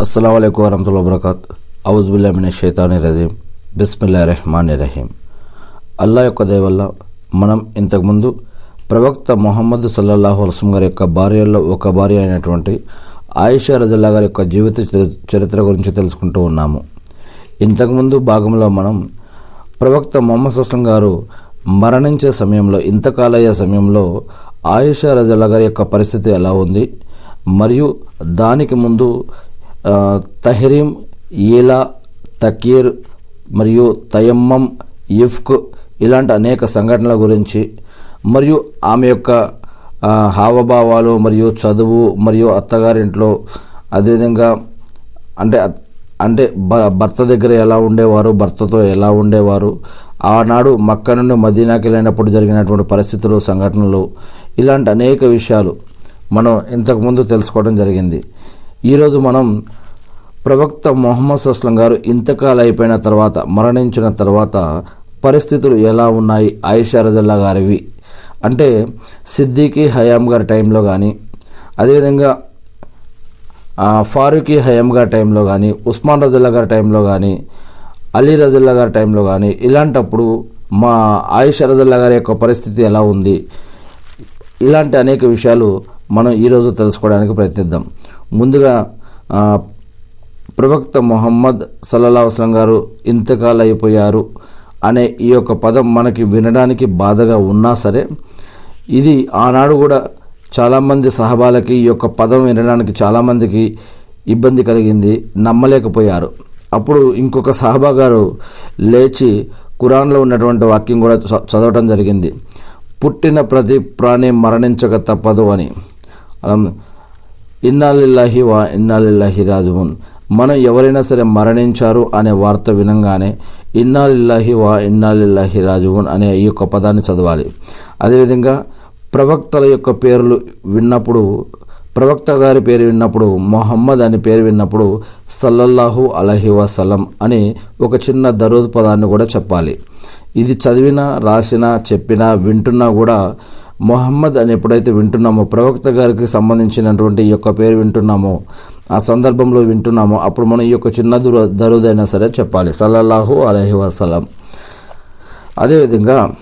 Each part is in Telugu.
అస్సలం అయికు వరహతుల్లా వబర్కాత్ అవుజుబుల్లామిన షైతాని రజీం బిస్మిల్లా రెహమాన్ రహీం అల్లా యొక్క దయవల్ల మనం ఇంతకుముందు ప్రవక్త మొహమ్మద్ సల్లల్లాహు అలసం గారి యొక్క భార్యల్లో ఒక భార్య అయినటువంటి ఆయిషా రజల్లా గారి యొక్క జీవిత చరి- చరిత్ర గురించి తెలుసుకుంటూ ఉన్నాము. ఇంతకుముందు భాగంలో మనం ప్రవక్త మొహమ్మద్ అస్లం గారు మరణించే సమయంలో ఇంతకాలయ్యే సమయంలో ఆయిషా రజల్లా గారి యొక్క పరిస్థితి ఎలా ఉంది? మరియు దానికి ముందు తహరీం ఈలా తకీర్ మరియు తయమ్మం ఇఫ్క్ ఇలాంటి అనేక సంఘటనల గురించి మరియు ఆమె యొక్క హావభావాలు మరియు చదువు మరియు అత్తగారింట్లో అదేవిధంగా అంటే అంటే భ- భర్త దగ్గర ఎలా ఉండేవారు భర్తతో ఎలా ఉండేవారు ఆనాడు మక్క నుండి మదీనాకి వెళ్ళినప్పుడు జరిగినటువంటి పరిస్థితులు సంఘటనలు ఇలాంటి అనేక విషయాలు మనం ఇంతకుముందు తెలుసుకోవడం జరిగింది. ఈరోజు మనం ప్రవక్త మొహమ్మద్ సస్లం గారు ఇంతకాలం అయిపోయిన తర్వాత మరణించిన తర్వాత పరిస్థితులు ఎలా ఉన్నాయి? ఆయిషా రజల్లా గారివి. అంటే సిద్దికి హయాం గారి టైంలో కానీ అదేవిధంగా ఫారూఖీ హయాం గారి టైంలో కానీ ఉస్మాన్ రజల్లా గారి టైంలో కానీ అలీ రజల్లా గారి టైంలో కానీ ఇలాంటప్పుడు మా ఆయిషా రజల్లా గారి యొక్క పరిస్థితి ఎలా ఉంది? ఇలాంటి అనేక విషయాలు మనం ఈరోజు తెలుసుకోవడానికి ప్రయత్నిద్దాం. ముందుగా ప్రవక్త మొహమ్మద్ సల్లల్లా వస్లం గారు ఇంతకాలం అయిపోయారు అనే ఈ యొక్క పదం మనకి వినడానికి బాధగా ఉన్నా సరే ఇది ఆనాడు కూడా చాలామంది సహబాలకి ఈ యొక్క పదం వినడానికి చాలామందికి ఇబ్బంది కలిగింది నమ్మలేకపోయారు. అప్పుడు ఇంకొక సహబా గారు లేచి కురాన్లో ఉన్నటువంటి వాక్యం కూడా చ- చదవటం జరిగింది. పుట్టిన ప్రతి ప్రాణి మరణించక తప్పదు అని. అలా ఇన్నాలిల్లాహి వా ఇన్నాలిల్లాహి రాజువున్. మనం ఎవరైనా సరే మరణించారు అనే వార్త వినంగానే ఇన్నాలిల్లాహి వా ఇన్నాలిల్లాహి రాజువున్ అనే ఈ యొక్క పదాన్ని చదవాలి. అదేవిధంగా ప్రవక్తల యొక్క పేర్లు విన్నప్పుడు ప్రవక్త గారి పేరు విన్నప్పుడు మొహమ్మద్ అని పేరు విన్నప్పుడు సల్లల్లాహు అలహి వసలం అని ఒక చిన్న దరూద్ పదాన్ని కూడా చెప్పాలి. ఇది చదివినా రాసినా చెప్పినా వింటున్నా కూడా మొహమ్మద్ అని ఎప్పుడైతే వింటున్నామో ప్రవక్త గారికి సంబంధించినటువంటి ఈ యొక్క పేరు వింటున్నామో ఆ సందర్భంలో వింటున్నామో అప్పుడు మనం ఈ యొక్క చిన్న దుర దరుదైనా సరే చెప్పాలి. సల్లల్లాహు అలహి వసలం అదేవిధంగా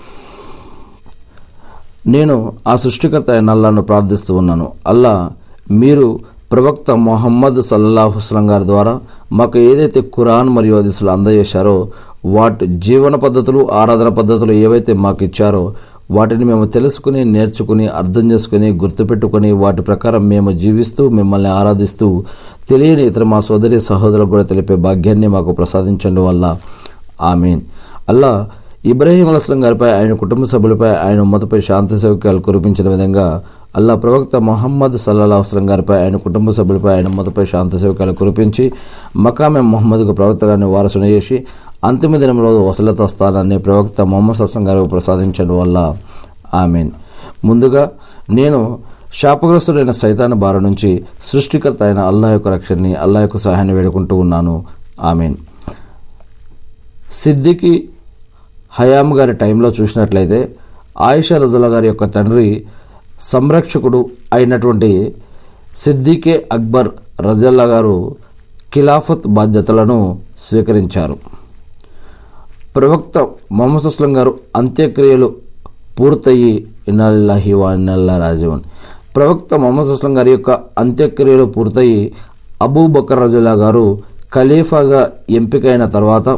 నేను ఆ సృష్టికర్త అయిన అల్లాను ప్రార్థిస్తూ ఉన్నాను. అల్లా మీరు ప్రవక్త మొహమ్మద్ సల్లాహుస్లం గారి ద్వారా మాకు ఏదైతే ఖురాన్ మరియు అదిసులు అందజేశారో వాటి జీవన పద్ధతులు ఆరాధన పద్ధతులు ఏవైతే మాకు ఇచ్చారో వాటిని మేము తెలుసుకుని నేర్చుకుని అర్థం చేసుకుని గుర్తుపెట్టుకుని వాటి ప్రకారం మేము జీవిస్తూ మిమ్మల్ని ఆరాధిస్తూ తెలియని ఇతర మా సోదరి సహోదరులకు కూడా తెలిపే భాగ్యాన్ని మాకు ప్రసాదించండి వల్ల. ఆమెన్. అల్లా ఇబ్రాహీం అలస్లం గారిపై ఆయన కుటుంబ సభ్యులపై ఆయన ఉమ్మతపై శాంతి సౌక్యాలు కురిపించిన విధంగా అల్లా ప్రవక్త మొహమ్మద్ సల్లా అస్లం గారిపై ఆయన కుటుంబ సభ్యులపై ఆయన ఉమ్మతపై శాంతి సౌక్యాలు కురిపించి మకామె మొహమ్మద్కు ప్రవక్తగాన్ని వారసును చేసి అంతిమ దినంలో వసలత స్థానాన్ని ప్రవక్త మొహమ్మద్ సస్సం గారు ప్రసాదించడం వల్ల ఆమెన్. ముందుగా నేను శాపగ్రస్తుడైన సైతాన్ బారి నుంచి సృష్టికర్త అయిన అల్లా యొక్క రక్షణని అల్లా యొక్క సహాయాన్ని వేడుకుంటూ ఉన్నాను. ఆమెన్. సిద్దికి హయాం గారి టైంలో చూసినట్లయితే ఆయిషా రజుల్లా గారి యొక్క తండ్రి సంరక్షకుడు అయినటువంటి సిద్దికే అక్బర్ రజల్లా గారు ఖిలాఫత్ బాధ్యతలను స్వీకరించారు. ప్రవక్త మొహమ్మద్ అస్లం గారు అంత్యక్రియలు పూర్తయి ఇన్నాల్లాహి వా రాజవన్. ప్రవక్త మొహమ్మద్ అస్లం గారి యొక్క అంత్యక్రియలు పూర్తయి అబూ బకర్ రజుల్లా గారు ఖలీఫాగా ఎంపికైన తర్వాత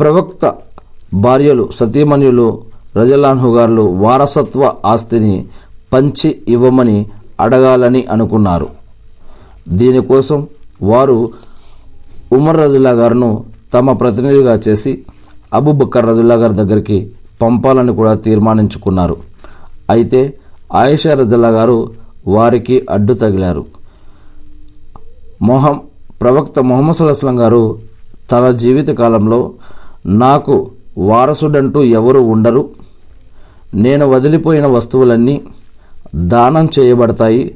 ప్రవక్త భార్యలు సతీమణ్యులు రజలాన్హు గారు వారసత్వ ఆస్తిని పంచి ఇవ్వమని అడగాలని అనుకున్నారు. దీనికోసం వారు ఉమర్ రజుల్లా గారును తమ ప్రతినిధిగా చేసి అబుబక్కర్ రజుల్లా గారి దగ్గరికి పంపాలని కూడా తీర్మానించుకున్నారు. అయితే ఆయిషా రజల్లా గారు వారికి అడ్డు తగిలారు. మొహం ప్రవక్త మొహమ్మద్ సల్లాహం గారు తన జీవిత కాలంలో నాకు వారసుడంటూ ఎవరు ఉండరు. నేను వదిలిపోయిన వస్తువులన్నీ దానం చేయబడతాయి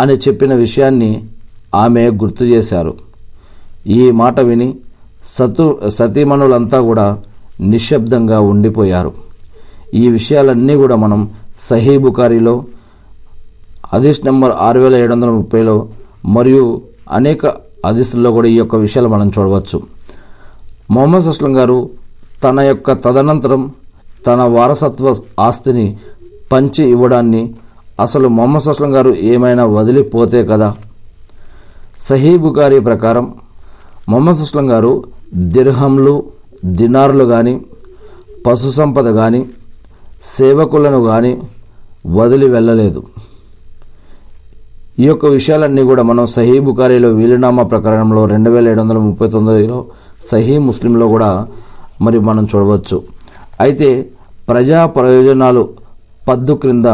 అని చెప్పిన విషయాన్ని ఆమె గుర్తు చేశారు. ఈ మాట విని సతు సతీమణులంతా కూడా నిశ్శబ్దంగా ఉండిపోయారు. ఈ విషయాలన్నీ కూడా మనం సహీ బుకారిలో హదీస్ నెంబర్ ఆరు వేల ఏడు వందల ముప్పైలో మరియు అనేక హదీసుల్లో కూడా ఈ యొక్క విషయాలు మనం చూడవచ్చు. మొహమ్మద్ అస్లం గారు తన యొక్క తదనంతరం తన వారసత్వ ఆస్తిని పంచి ఇవ్వడాన్ని అసలు మొహమ్మద్ అస్లం గారు ఏమైనా వదిలిపోతే కదా? సహీ బుకారీ ప్రకారం మొహమ్మద్ అస్లం గారు దిర్హంలు దినార్లు కానీ పశు సంపద కానీ సేవకులను కానీ వదిలి వెళ్ళలేదు. ఈ యొక్క విషయాలన్నీ కూడా మనం సహీ బుకారీలో వీలునామా ప్రకరణంలో రెండు వేల ఏడు వందల ముప్పై తొమ్మిదిలో సహీ ముస్లింలో కూడా మరి మనం చూడవచ్చు. అయితే ప్రజా ప్రయోజనాలు పద్దు క్రింద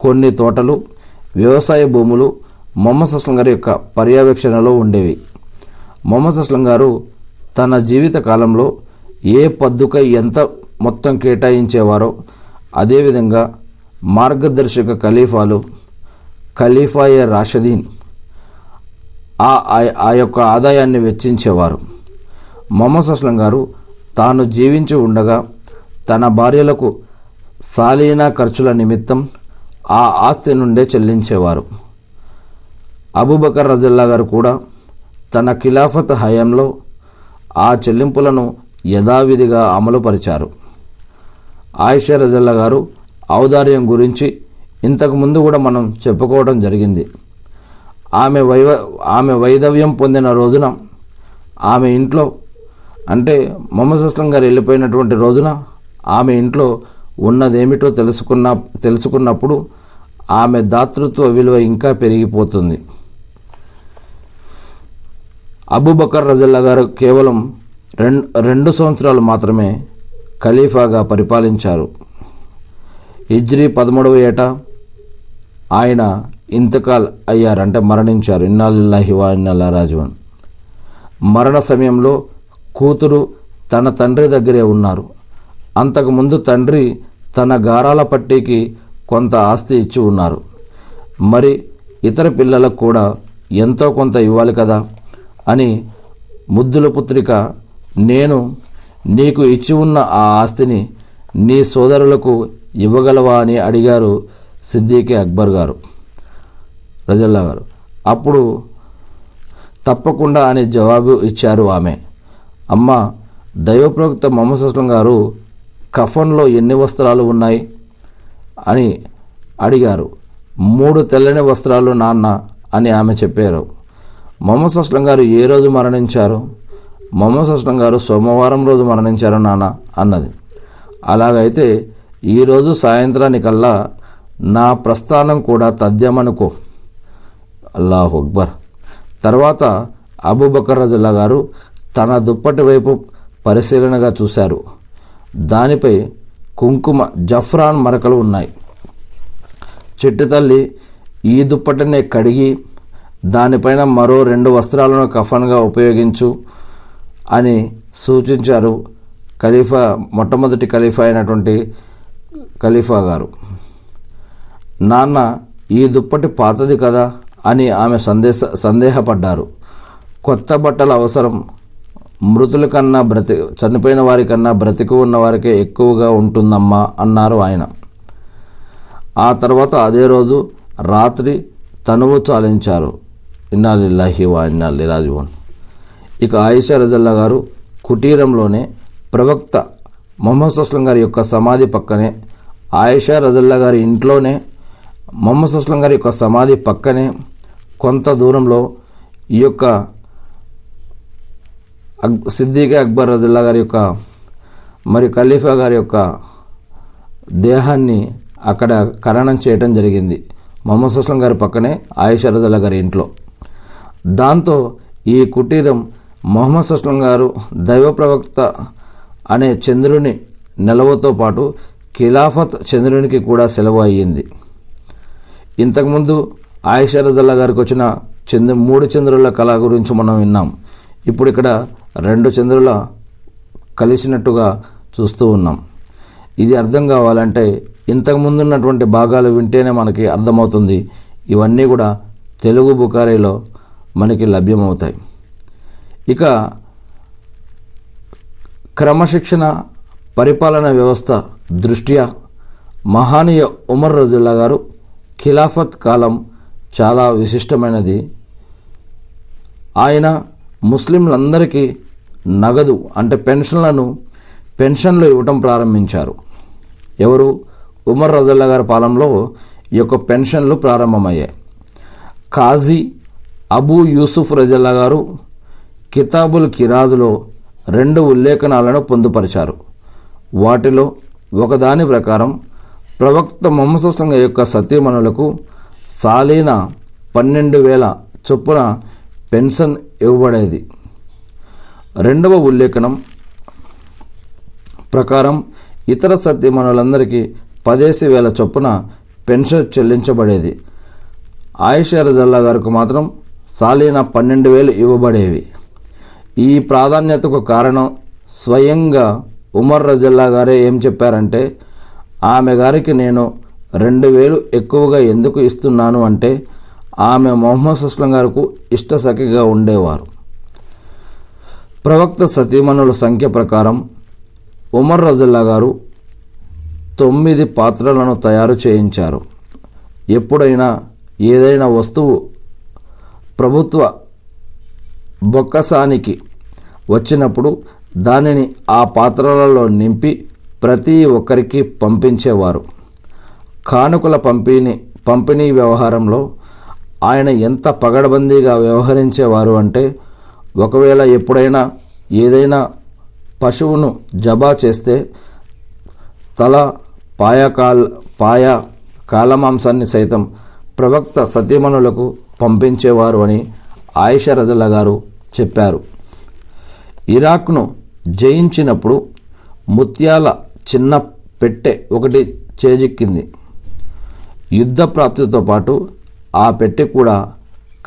కొన్ని తోటలు వ్యవసాయ భూములు మొహమ్మద్ అస్లం గారి యొక్క పర్యవేక్షణలో ఉండేవి. మొహమ్మద్ అస్లం గారు తన జీవిత కాలంలో ఏ పద్దుకై ఎంత మొత్తం కేటాయించేవారో అదేవిధంగా మార్గదర్శక ఖలీఫాలు ఖలీఫాయ రాషదీన్ ఆ ఆ- ఆ యొక్క ఆదాయాన్ని వెచ్చించేవారు. మొహమ్మద్ అస్లం గారు తాను జీవించి ఉండగా తన భార్యలకు సాలీనా ఖర్చుల నిమిత్తం ఆ ఆస్తి నుండే చెల్లించేవారు. అబూబకర్ రజల్లా గారు కూడా తన ఖిలాఫత్ హయాంలో ఆ చెల్లింపులను యథావిధిగా అమలుపరిచారు. ఆయిషా రజల్లా గారు ఔదార్యం గురించి ఇంతకు ముందు కూడా మనం చెప్పుకోవడం జరిగింది. ఆమె వైవ ఆమె వైధవ్యం పొందిన రోజున ఆమె ఇంట్లో అంటే మొహమ్మద్ అస్లం గారు వెళ్ళిపోయినటువంటి రోజున ఆమె ఇంట్లో ఉన్నదేమిటో తెలుసుకున్న తెలుసుకున్నప్పుడు ఆమె దాతృత్వ విలువ ఇంకా పెరిగిపోతుంది. అబూబకర్ రజల్లా గారు కేవలం రెండు రెండు సంవత్సరాలు మాత్రమే ఖలీఫాగా పరిపాలించారు. హిజ్రీ పదమూడవ ఏట ఆయన ఇంతకాల్ అయ్యారంటే మరణించారు. ఇన్నాళ్ళిల్లాహి వా ఇన్నల్లా రాజవన్. మరణ సమయంలో కూతురు తన తండ్రి దగ్గరే ఉన్నారు. అంతకుముందు తండ్రి తన గారాల పట్టీకి కొంత ఆస్తి ఇచ్చి ఉన్నారు. మరి ఇతర పిల్లలకు కూడా ఎంతో కొంత ఇవ్వాలి కదా? అని ముద్దుల పుత్రిక నేను నీకు ఇచ్చి ఉన్న ఆ ఆస్తిని నీ సోదరులకు ఇవ్వగలవా అని అడిగారు సిద్దికి అక్బర్ గారు. రజల్లా గారు అప్పుడు తప్పకుండా అని జవాబు ఇచ్చారు ఆమె. అమ్మ దైవప్రవక్త మొహమ్మద్ అస్లం గారు కఫన్లో ఎన్ని వస్త్రాలు ఉన్నాయి? అని అడిగారు. మూడు తెల్లని వస్త్రాలు నాన్న అని ఆమె చెప్పారు. మొహమ్మద్ అస్లం గారు ఏ రోజు మరణించారు? మొహమ్మద్ అస్లం గారు సోమవారం రోజు మరణించారు నాన్న? అన్నది. అలాగైతే ఈరోజు సాయంత్రానికల్లా నా ప్రస్థానం కూడా తథ్యమనుకో. అల్లాహ్ అక్బర్. తర్వాత అబూబకర్ రజుల్లా గారు తన దుప్పటి వైపు పరిశీలనగా చూశారు. దానిపై కుంకుమ జఫ్రాన్ మరకలు ఉన్నాయి. చెట్టు తల్లి ఈ దుప్పటినే కడిగి దానిపైన మరో రెండు వస్త్రాలను కఫన్గా ఉపయోగించు అని సూచించారు ఖలీఫా మొట్టమొదటి ఖలీఫా అయినటువంటి ఖలీఫా గారు. నాన్న ఈ దుప్పటి పాతది కదా అని ఆమె సందేశ సందేహపడ్డారు. కొత్త బట్టల అవసరం. మృతుల కన్నా బ్రతి చనిపోయిన వారికన్నా బ్రతికి ఉన్న వారికే ఎక్కువగా ఉంటుందమ్మా అన్నారు ఆయన. ఆ తర్వాత అదే రోజు రాత్రి తనువు చాలించారు. ఇన్నాళ్ళిల్లాహి వా ఇన్నాళ్ళి రాజువన్ ఇక ఆయిషా రజల్లా గారు కుటీరంలోనే ప్రవక్త మొహమ్మద్ సుస్లం గారి యొక్క సమాధి పక్కనే ఆయిషా రజల్లా గారి ఇంట్లోనే మొహమ్మద్ సుస్లం గారి యొక్క సమాధి పక్కనే కొంత దూరంలో ఈ యొక్క అక్ సిద్దికే అక్బర్ రజల్లా గారి యొక్క మరి ఖలీఫా గారి యొక్క దేహాన్ని అక్కడ ఖననం చేయటం జరిగింది మొహమ్మద్ సుస్లం గారి పక్కనే ఆయిషా రజల్లా గారి ఇంట్లో. దాంతో ఈ కుటీరం మొహమ్మద్ సుస్లం గారు దైవ ప్రవక్త అనే చంద్రుని నిలవతో పాటు ఖిలాఫత్ చంద్రునికి కూడా సెలవు అయ్యింది. ఇంతకుముందు ఆయిషారజల్లా గారికి వచ్చిన చంద్ర మూడు చంద్రుల కళ గురించి మనం విన్నాం. ఇప్పుడు ఇక్కడ రెండు చంద్రుల కలిసినట్టుగా చూస్తూ ఉన్నాం. ఇది అర్థం కావాలంటే ఇంతకుముందు ఉన్నటువంటి భాగాలు వింటేనే మనకి అర్థమవుతుంది. ఇవన్నీ కూడా తెలుగు బుకారీలో మనకి లభ్యమవుతాయి. ఇక క్రమశిక్షణ పరిపాలన వ్యవస్థ దృష్ట్యా మహానీయ ఉమర్ రజుల్లా గారు ఖిలాఫత్ కాలం చాలా విశిష్టమైనది. ఆయన ముస్లింలందరికీ నగదు అంటే పెన్షన్లను పెన్షన్లు ఇవ్వటం ప్రారంభించారు. ఎవరు? ఉమర్ రజల్లా గారి పాలనలో ఈ యొక్క పెన్షన్లు ప్రారంభమయ్యాయి. కాజీ అబూ యూసుఫ్ రజల్లా గారు కితాబుల్ కిరాజ్లో రెండు ఉల్లేఖనాలను పొందుపరిచారు. వాటిలో ఒకదాని ప్రకారం ప్రవక్త మొహమ్మద్ యొక్క సత్యమణులకు సాలీన పన్నెండు వేల చొప్పున పెన్షన్ ఇవ్వబడేది. రెండవ ఉల్లేఖనం ప్రకారం ఇతర సత్యమణులందరికీ పదేసి వేల చొప్పున పెన్షన్ చెల్లించబడేది. ఆయిషా రజల్లా గారికి మాత్రం సాలీన పన్నెండు వేలు ఇవ్వబడేవి. ఈ ప్రాధాన్యతకు కారణం స్వయంగా ఉమర్ రజల్లా గారే ఏం చెప్పారంటే ఆమె గారికి నేను రెండు వేలు ఎక్కువగా ఎందుకు ఇస్తున్నాను అంటే ఆమె మొహమ్మద్ సుస్లం గారికి ఇష్టసఖిగా ఉండేవారు. ప్రవక్త సతీమణుల సంఖ్య ప్రకారం ఉమర్ రజల్లా గారు తొమ్మిది పాత్రలను తయారు చేయించారు. ఎప్పుడైనా ఏదైనా వస్తువు ప్రభుత్వ బొక్కసానికి వచ్చినప్పుడు దానిని ఆ పాత్రలలో నింపి ప్రతి ఒక్కరికి పంపించేవారు. కానుకల పంపిణీ పంపిణీ వ్యవహారంలో ఆయన ఎంత పగడబందీగా వ్యవహరించేవారు అంటే ఒకవేళ ఎప్పుడైనా ఏదైనా పశువును జబా చేస్తే తల పాయ కాల్ పాయ కాలమాంసాన్ని సైతం ప్రవక్త సత్యమనులకు పంపించేవారు అని ఆయిష రజల్లా గారు చెప్పారు. ఇరాక్ను జయించినప్పుడు ముత్యాల చిన్న పెట్టె ఒకటి చేజిక్కింది. యుద్ధ ప్రాప్తితో పాటు ఆ పెట్టె కూడా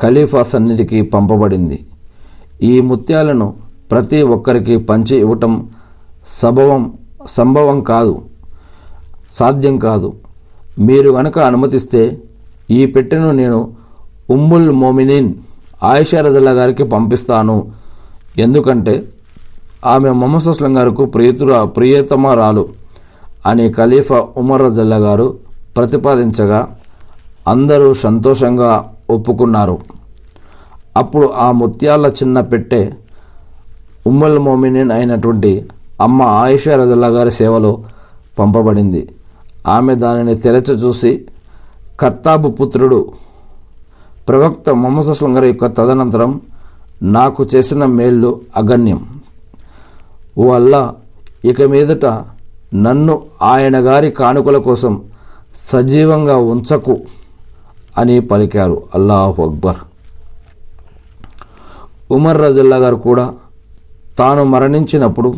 ఖలీఫా సన్నిధికి పంపబడింది. ఈ ముత్యాలను ప్రతి ఒక్కరికి పంచి ఇవ్వటం సభవం సంభవం కాదు సాధ్యం కాదు. మీరు గనక అనుమతిస్తే ఈ పెట్టెను నేను ఉమ్ముల్ మోమినిన్ ఆయిషా రజల్లా గారికి పంపిస్తాను. ఎందుకంటే ఆమె మొహమ్మద్ అస్లం గారికి ప్రియతురా ప్రియతమరాలు అని ఖలీఫా ఉమర్ రజల్లా గారు ప్రతిపాదించగా అందరూ సంతోషంగా ఒప్పుకున్నారు. అప్పుడు ఆ ముత్యాల చిన్న పెట్టె ఉమ్మల్ మోమినిన్ అయినటువంటి అమ్మ ఆయిషా రజల్లా గారి సేవలో పంపబడింది. ఆమె దానిని తెరచి చూసి కత్తాబు పుత్రుడు ప్రవక్త మొహమ్మద్ సుంగర్ యొక్క తదనంతరం నాకు చేసిన మేళ్ళు అగణ్యం. ఓ అల్లా ఇక మీదట నన్ను ఆయన గారి కానుకల కోసం సజీవంగా ఉంచకు అని పలికారు. అల్లాహ్ అక్బర్. ఉమర్ రజల్లా గారు కూడా తాను మరణించినప్పుడు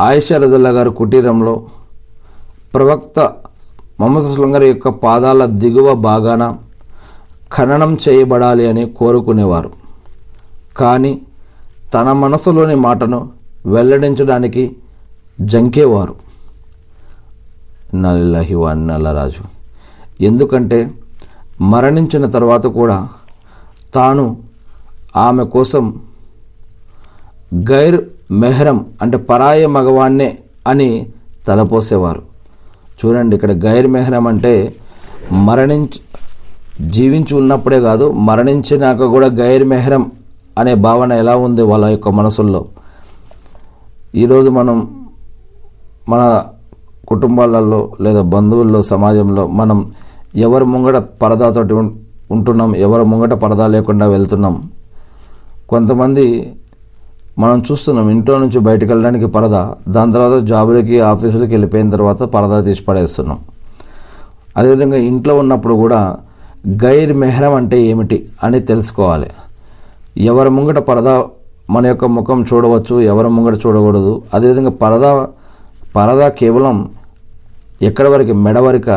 ఆయిషా రజల్లా గారు కుటీరంలో ప్రవక్త మొహమ్మద్ అస్లం గారి యొక్క పాదాల దిగువ భాగాన ఖననం చేయబడాలి అని కోరుకునేవారు. కానీ తన మనసులోని మాటను వెల్లడించడానికి జంకేవారు. నల్లహి నల్లరాజు ఎందుకంటే మరణించిన తర్వాత కూడా తాను ఆమె కోసం గైర్ మెహరం అంటే పరాయ మగవాణ్ణే అని తలపోసేవారు. చూడండి ఇక్కడ గైర్ మెహరం అంటే మరణించి జీవించి ఉన్నప్పుడే కాదు మరణించినాక కూడా గైర్ మెహరం అనే భావన ఎలా ఉంది వాళ్ళ యొక్క మనసుల్లో? ఈరోజు మనం మన కుటుంబాలలో లేదా బంధువుల్లో సమాజంలో మనం ఎవరి ముంగట పరదాతోటి ఉం- ఉంటున్నాం ఎవరి ముంగట పరదా లేకుండా వెళ్తున్నాం. కొంతమంది మనం చూస్తున్నాం ఇంట్లో నుంచి బయటకు వెళ్ళడానికి పరదా దాని తర్వాత జాబులకి ఆఫీసులకి వెళ్ళిపోయిన తర్వాత పరదా తీసి పడేస్తున్నాం. అదేవిధంగా ఇంట్లో ఉన్నప్పుడు కూడా గైర్ మెహరం అంటే ఏమిటి అని తెలుసుకోవాలి. ఎవరి ముంగట పరదా మన యొక్క ముఖం చూడవచ్చు ఎవరి ముంగట చూడకూడదు. అదేవిధంగా పరదా పరదా కేవలం ఎక్కడి వరకు మెడ వరక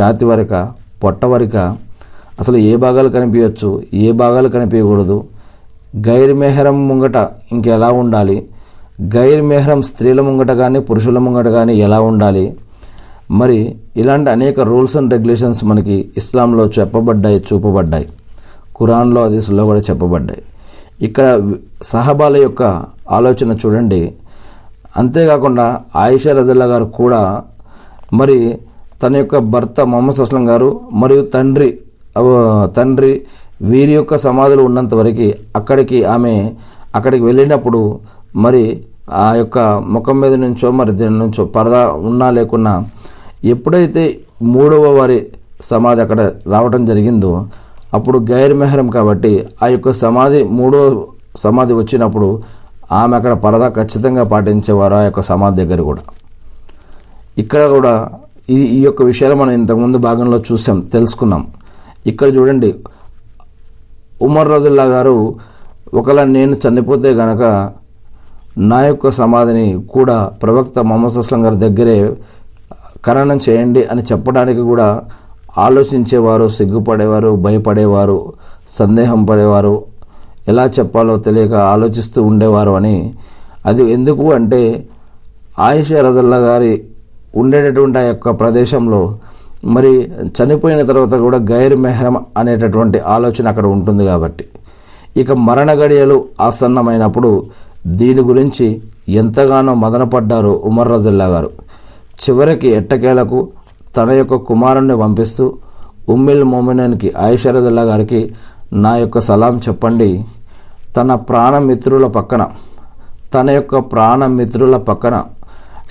ఛాతి వరక పొట్ట వరక అసలు ఏ భాగాలు కనిపించవచ్చు ఏ భాగాలు కనిపించకూడదు గైర్ మెహరం ముంగట ఇంకెలా ఉండాలి? గైర్ మెహరం స్త్రీల ముంగట కానీ పురుషుల ముంగట కానీ ఎలా ఉండాలి? మరి ఇలాంటి అనేక రూల్స్ అండ్ రెగ్యులేషన్స్ మనకి ఇస్లాంలో చెప్పబడ్డాయి చూపబడ్డాయి. కురాన్లో అదీసుల్లో కూడా చెప్పబడ్డాయి. ఇక్కడ సహబాల యొక్క ఆలోచన చూడండి. అంతేకాకుండా ఆయిషా రజల్లా గారు కూడా మరి తన యొక్క భర్త మొహమ్మద్ అస్లం గారు మరియు తండ్రి తండ్రి వీరి యొక్క సమాధులు ఉన్నంత వరకు అక్కడికి ఆమె అక్కడికి వెళ్ళినప్పుడు మరి ఆ యొక్క ముఖం మీద నుంచో మరి దీని నుంచో పరదా ఉన్నా లేకున్నా ఎప్పుడైతే మూడవ వారి సమాధి అక్కడ రావడం జరిగిందో అప్పుడు గైర్ మెహరం కాబట్టి ఆ యొక్క సమాధి మూడో సమాధి వచ్చినప్పుడు ఆమె అక్కడ పరదా ఖచ్చితంగా పాటించేవారు ఆ యొక్క సమాధి దగ్గర కూడా. ఇక్కడ కూడా ఈ ఈ యొక్క విషయాలు మనం ఇంతకుముందు భాగంలో చూసాం తెలుసుకున్నాం. ఇక్కడ చూడండి ఉమర్ రజుల్లా గారు ఒకలా నేను చనిపోతే గనక నా యొక్క సమాధిని కూడా ప్రవక్త మొహమ్మద్ అస్లం గారి దగ్గరే ఖననం చేయండి అని చెప్పడానికి కూడా ఆలోచించేవారు సిగ్గుపడేవారు భయపడేవారు సందేహం పడేవారు ఎలా చెప్పాలో తెలియక ఆలోచిస్తూ ఉండేవారు అని. అది ఎందుకు అంటే ఆయిషా రజల్లా గారి ఉండేటటువంటి ఆ యొక్క ప్రదేశంలో మరి చనిపోయిన తర్వాత కూడా గైర్ మెహరం అనేటటువంటి ఆలోచన అక్కడ ఉంటుంది కాబట్టి. ఇక మరణ గడియలు ఆసన్నమైనప్పుడు దీని గురించి ఎంతగానో మదనపడ్డారు ఉమర్ రజల్లా గారు. చివరికి ఎట్టకేలకు తన యొక్క కుమారుణ్ణి పంపిస్తూ ఉమ్మిల్ మోమినన్కి ఆయిషా గారికి నా యొక్క సలాం చెప్పండి. తన ప్రాణమిత్రుల పక్కన తన యొక్క ప్రాణమిత్రుల పక్కన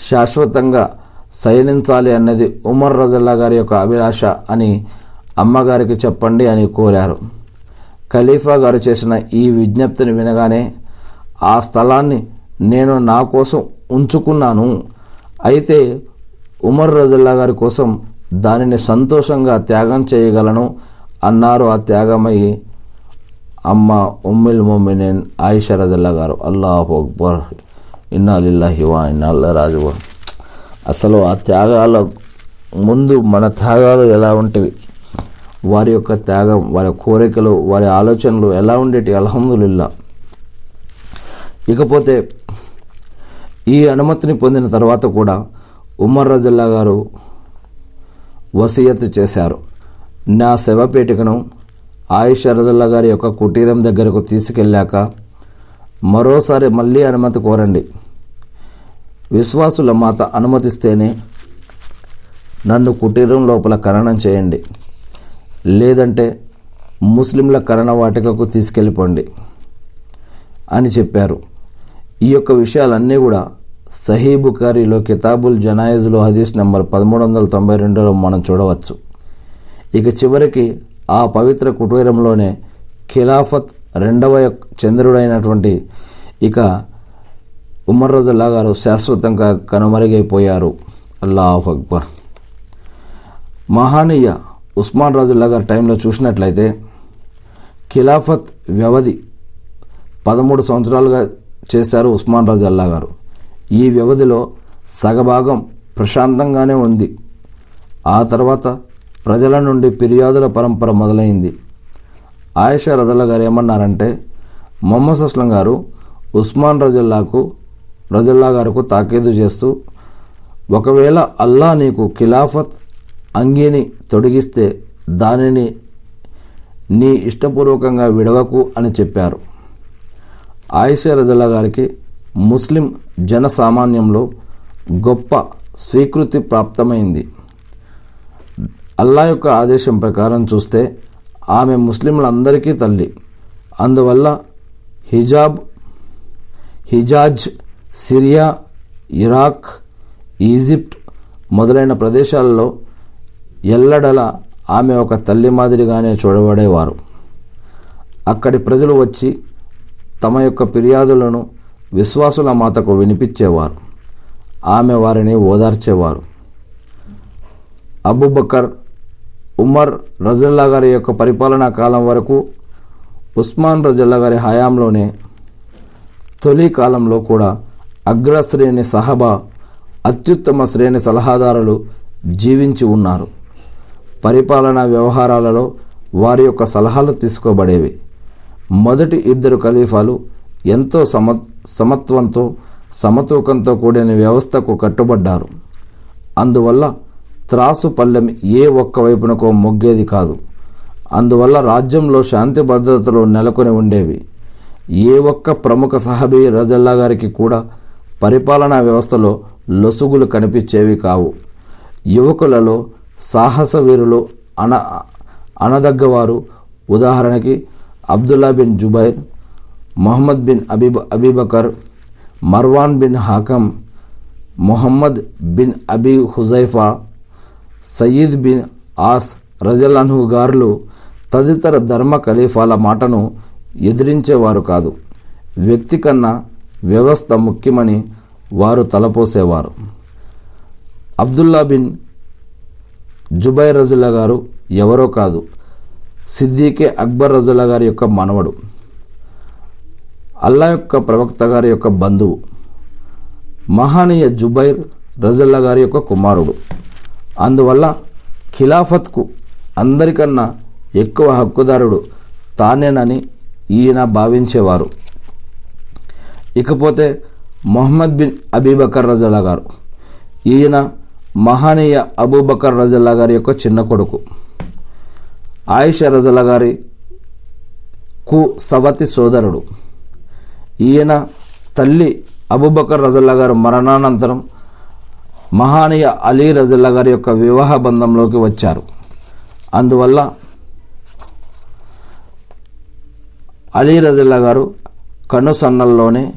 శాశ్వతంగా శయనించాలి అన్నది ఉమర్ రజల్లా గారి యొక్క అభిలాష అని అమ్మగారికి చెప్పండి అని కోరారు. ఖలీఫా గారు చేసిన ఈ విజ్ఞప్తిని వినగానే ఆ స్థలాన్ని నేను నా కోసం ఉంచుకున్నాను. అయితే ఉమర్ రజల్లా గారి కోసం దానిని సంతోషంగా త్యాగం చేయగలను అన్నారు ఆ త్యాగమై అమ్మ ఉమ్మిల్ మొమ్మినేన్ ఆయిషా రజల్లా గారు అల్లాహ్ అక్బర్ ఇన్నా లిల్లాహి వా రాజు అసలు ఆ త్యాగాల ముందు మన త్యాగాలు ఎలా ఉంటాయి వారి యొక్క త్యాగం వారి కోరికలు వారి ఆలోచనలు ఎలా ఉండేటి? అల్హమ్దుల్లా ఇకపోతే ఈ అనుమతిని పొందిన తర్వాత కూడా ఉమర్ రజల్లా గారు వసీయత్తు చేశారు. నా శవపేటికను ఆయిష రజల్లా గారి యొక్క కుటీరం దగ్గరకు తీసుకెళ్ళాక మరోసారి మళ్ళీ అనుమతి కోరండి. విశ్వాసుల మాత అనుమతిస్తేనే నన్ను కుటీరం లోపల ఖననం చేయండి. లేదంటే ముస్లింల కరణ వాటికకు తీసుకెళ్ళిపోండి అని చెప్పారు. ఈ యొక్క విషయాలన్నీ కూడా సహీ బుఖారీలో కితాబుల్ జనాయిజ్లో హదీస్ నెంబర్ పదమూడు వందల తొంభై రెండులో మనం చూడవచ్చు. ఇక చివరికి ఆ పవిత్ర కుటీరంలోనే ఖిలాఫత్ రెండవ చంద్రుడైనటువంటి ఇక ఉమర్ రజుల్లా గారు శాశ్వతంగా కనుమరుగైపోయారు. అల్లాహ్ అక్బర్. మహానీయ ఉస్మాన్ రాజుల్లా గారి టైంలో చూసినట్లయితే ఖిలాఫత్ వ్యవధి పదమూడు సంవత్సరాలుగా చేశారు ఉస్మాన్ రాజు అల్లా గారు. ఈ వ్యవధిలో సగభాగం ప్రశాంతంగానే ఉంది. ఆ తర్వాత ప్రజల నుండి ఫిర్యాదుల పరంపర మొదలైంది. ఆయిషా రజల్లా గారు ఏమన్నారంటే మొహమ్మద్ అస్లం గారు ఉస్మాన్ రజల్లాకు రజల్లా గారికి తాకీదు చేస్తూ ఒకవేళ అల్లా నీకు ఖిలాఫత్ అంగీని తొడిగిస్తే దానిని నీ ఇష్టపూర్వకంగా విడవకు అని చెప్పారు. ఆయిషా రజల్లా గారికి ముస్లిం జనసామాన్యంలో గొప్ప స్వీకృతి ప్రాప్తమైంది. అల్లా యొక్క ఆదేశం ప్రకారం చూస్తే ఆమె ముస్లింలందరికీ తల్లి. అందువల్ల హిజాబ్ హిజాజ్ సిరియా ఇరాక్ ఈజిప్ట్ మొదలైన ప్రదేశాలలో ఎల్లడల ఆమె ఒక తల్లి మాదిరిగానే చూడబడేవారు. అక్కడి ప్రజలు వచ్చి తమ యొక్క ఫిర్యాదులను విశ్వాసుల మాతకు వినిపించేవారు. ఆమె వారిని ఓదార్చేవారు. అబుబకర్ ఉమర్ రజల్లా గారి యొక్క పరిపాలనా కాలం వరకు ఉస్మాన్ రజల్లా గారి హయాంలోనే తొలి కాలంలో కూడా అగ్రశ్రేణి సహబా అత్యుత్తమ శ్రేణి సలహాదారులు జీవించి ఉన్నారు. పరిపాలనా వ్యవహారాలలో వారి యొక్క సలహాలు తీసుకోబడేవి. మొదటి ఇద్దరు ఖలీఫాలు ఎంతో సమ సమత్వంతో సమతూకంతో కూడిన వ్యవస్థకు కట్టుబడ్డారు. అందువల్ల త్రాసు పల్లెం ఏ ఒక్క వైపునకో మొగ్గేది కాదు. అందువల్ల రాజ్యంలో శాంతి భద్రతలు నెలకొని ఉండేవి. ఏ ఒక్క ప్రముఖ సహబీ రజల్లా గారికి కూడా పరిపాలనా వ్యవస్థలో లొసుగులు కనిపించేవి కావు. యువకులలో సాహస వీరులు అన అనదగ్గవారు ఉదాహరణకి Abdullah bin Zubair Muhammad bin Abib Abi Bakr Marwan bin Hakam Muhammad bin Abi Huzaifa Saeed bin Aas రజలన్హు గారులు తదితర ధర్మ ఖలీఫాల మాటను ఎదిరించేవారు కాదు. వ్యక్తి కన్నా వ్యవస్థ ముఖ్యమని వారు తలపోసేవారు. అబ్దుల్లా బిన్ జుబైర్ రజుల్లా గారు ఎవరో కాదు సిద్దికే అక్బర్ రజుల్లా గారి యొక్క మనవడు అల్లా యొక్క ప్రవక్త గారి యొక్క బంధువు మహానీయ జుబైర్ రజల్లా గారి యొక్క కుమారుడు. అందువల్ల ఖిలాఫత్కు అందరికన్నా ఎక్కువ హక్కుదారుడు తానేనని ఈయన భావించేవారు. ఇకపోతే మొహమ్మద్ బిన్ అబీబకర్ రజల్లా గారు. ఈయన మహానీయ అబూబకర్ రజల్లా గారి యొక్క చిన్న కొడుకు. ఆయిషా రజల్లా గారి కు సవతి సోదరుడు. ఈయన తల్లి అబూబకర్ రజల్లా గారు మరణానంతరం మహానీయ అలీ రజల్లా గారి యొక్క వివాహ బంధంలోకి వచ్చారు. అందువల్ల అలీ రజల్లా గారు కనుసన్నల్లోనే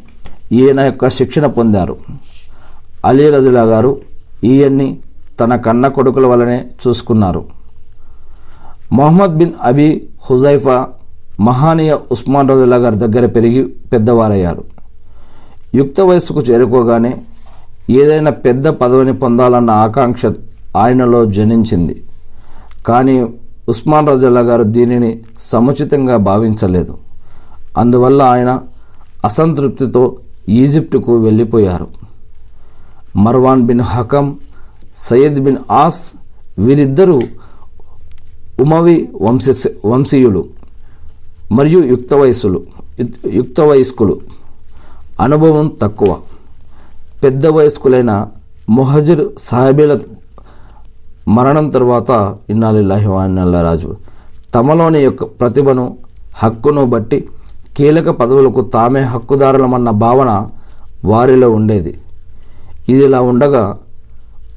ఈయన యొక్క శిక్షణ పొందారు. అలీ రజులా గారు ఈయన్ని తన కన్న కొడుకుల వలనే చూసుకున్నారు. మొహమ్మద్ బిన్ అబీ హుజైఫా మహానీయ ఉస్మాన్ రజుల్లా గారి దగ్గర పెరిగి పెద్దవారయ్యారు. యుక్త వయస్సుకు చేరుకోగానే ఏదైనా పెద్ద పదవిని పొందాలన్న ఆకాంక్ష ఆయనలో జనించింది. కానీ ఉస్మాన్ రజల్లా గారు దీనిని సముచితంగా భావించలేదు. అందువల్ల ఆయన అసంతృప్తితో ఈజిప్టుకు వెళ్ళిపోయారు. Marwan bin Hakam Sayyid bin Aas వీరిద్దరూ ఉమవి వంశ వంశీయులు మరియు యుక్త వయసులు యుక్త వయస్కులు అనుభవం తక్కువ. పెద్ద వయస్కులైన మొహజిర్ సాహబీల మరణం తర్వాత ఇన్నాలిల్లాహి వాయినల్లా రాజు తమలోని యొక్క ప్రతిభను హక్కును బట్టి కీలక పదవులకు తామే హక్కుదారులమన్న భావన వారిలో ఉండేది. ఇది ఇలా ఉండగా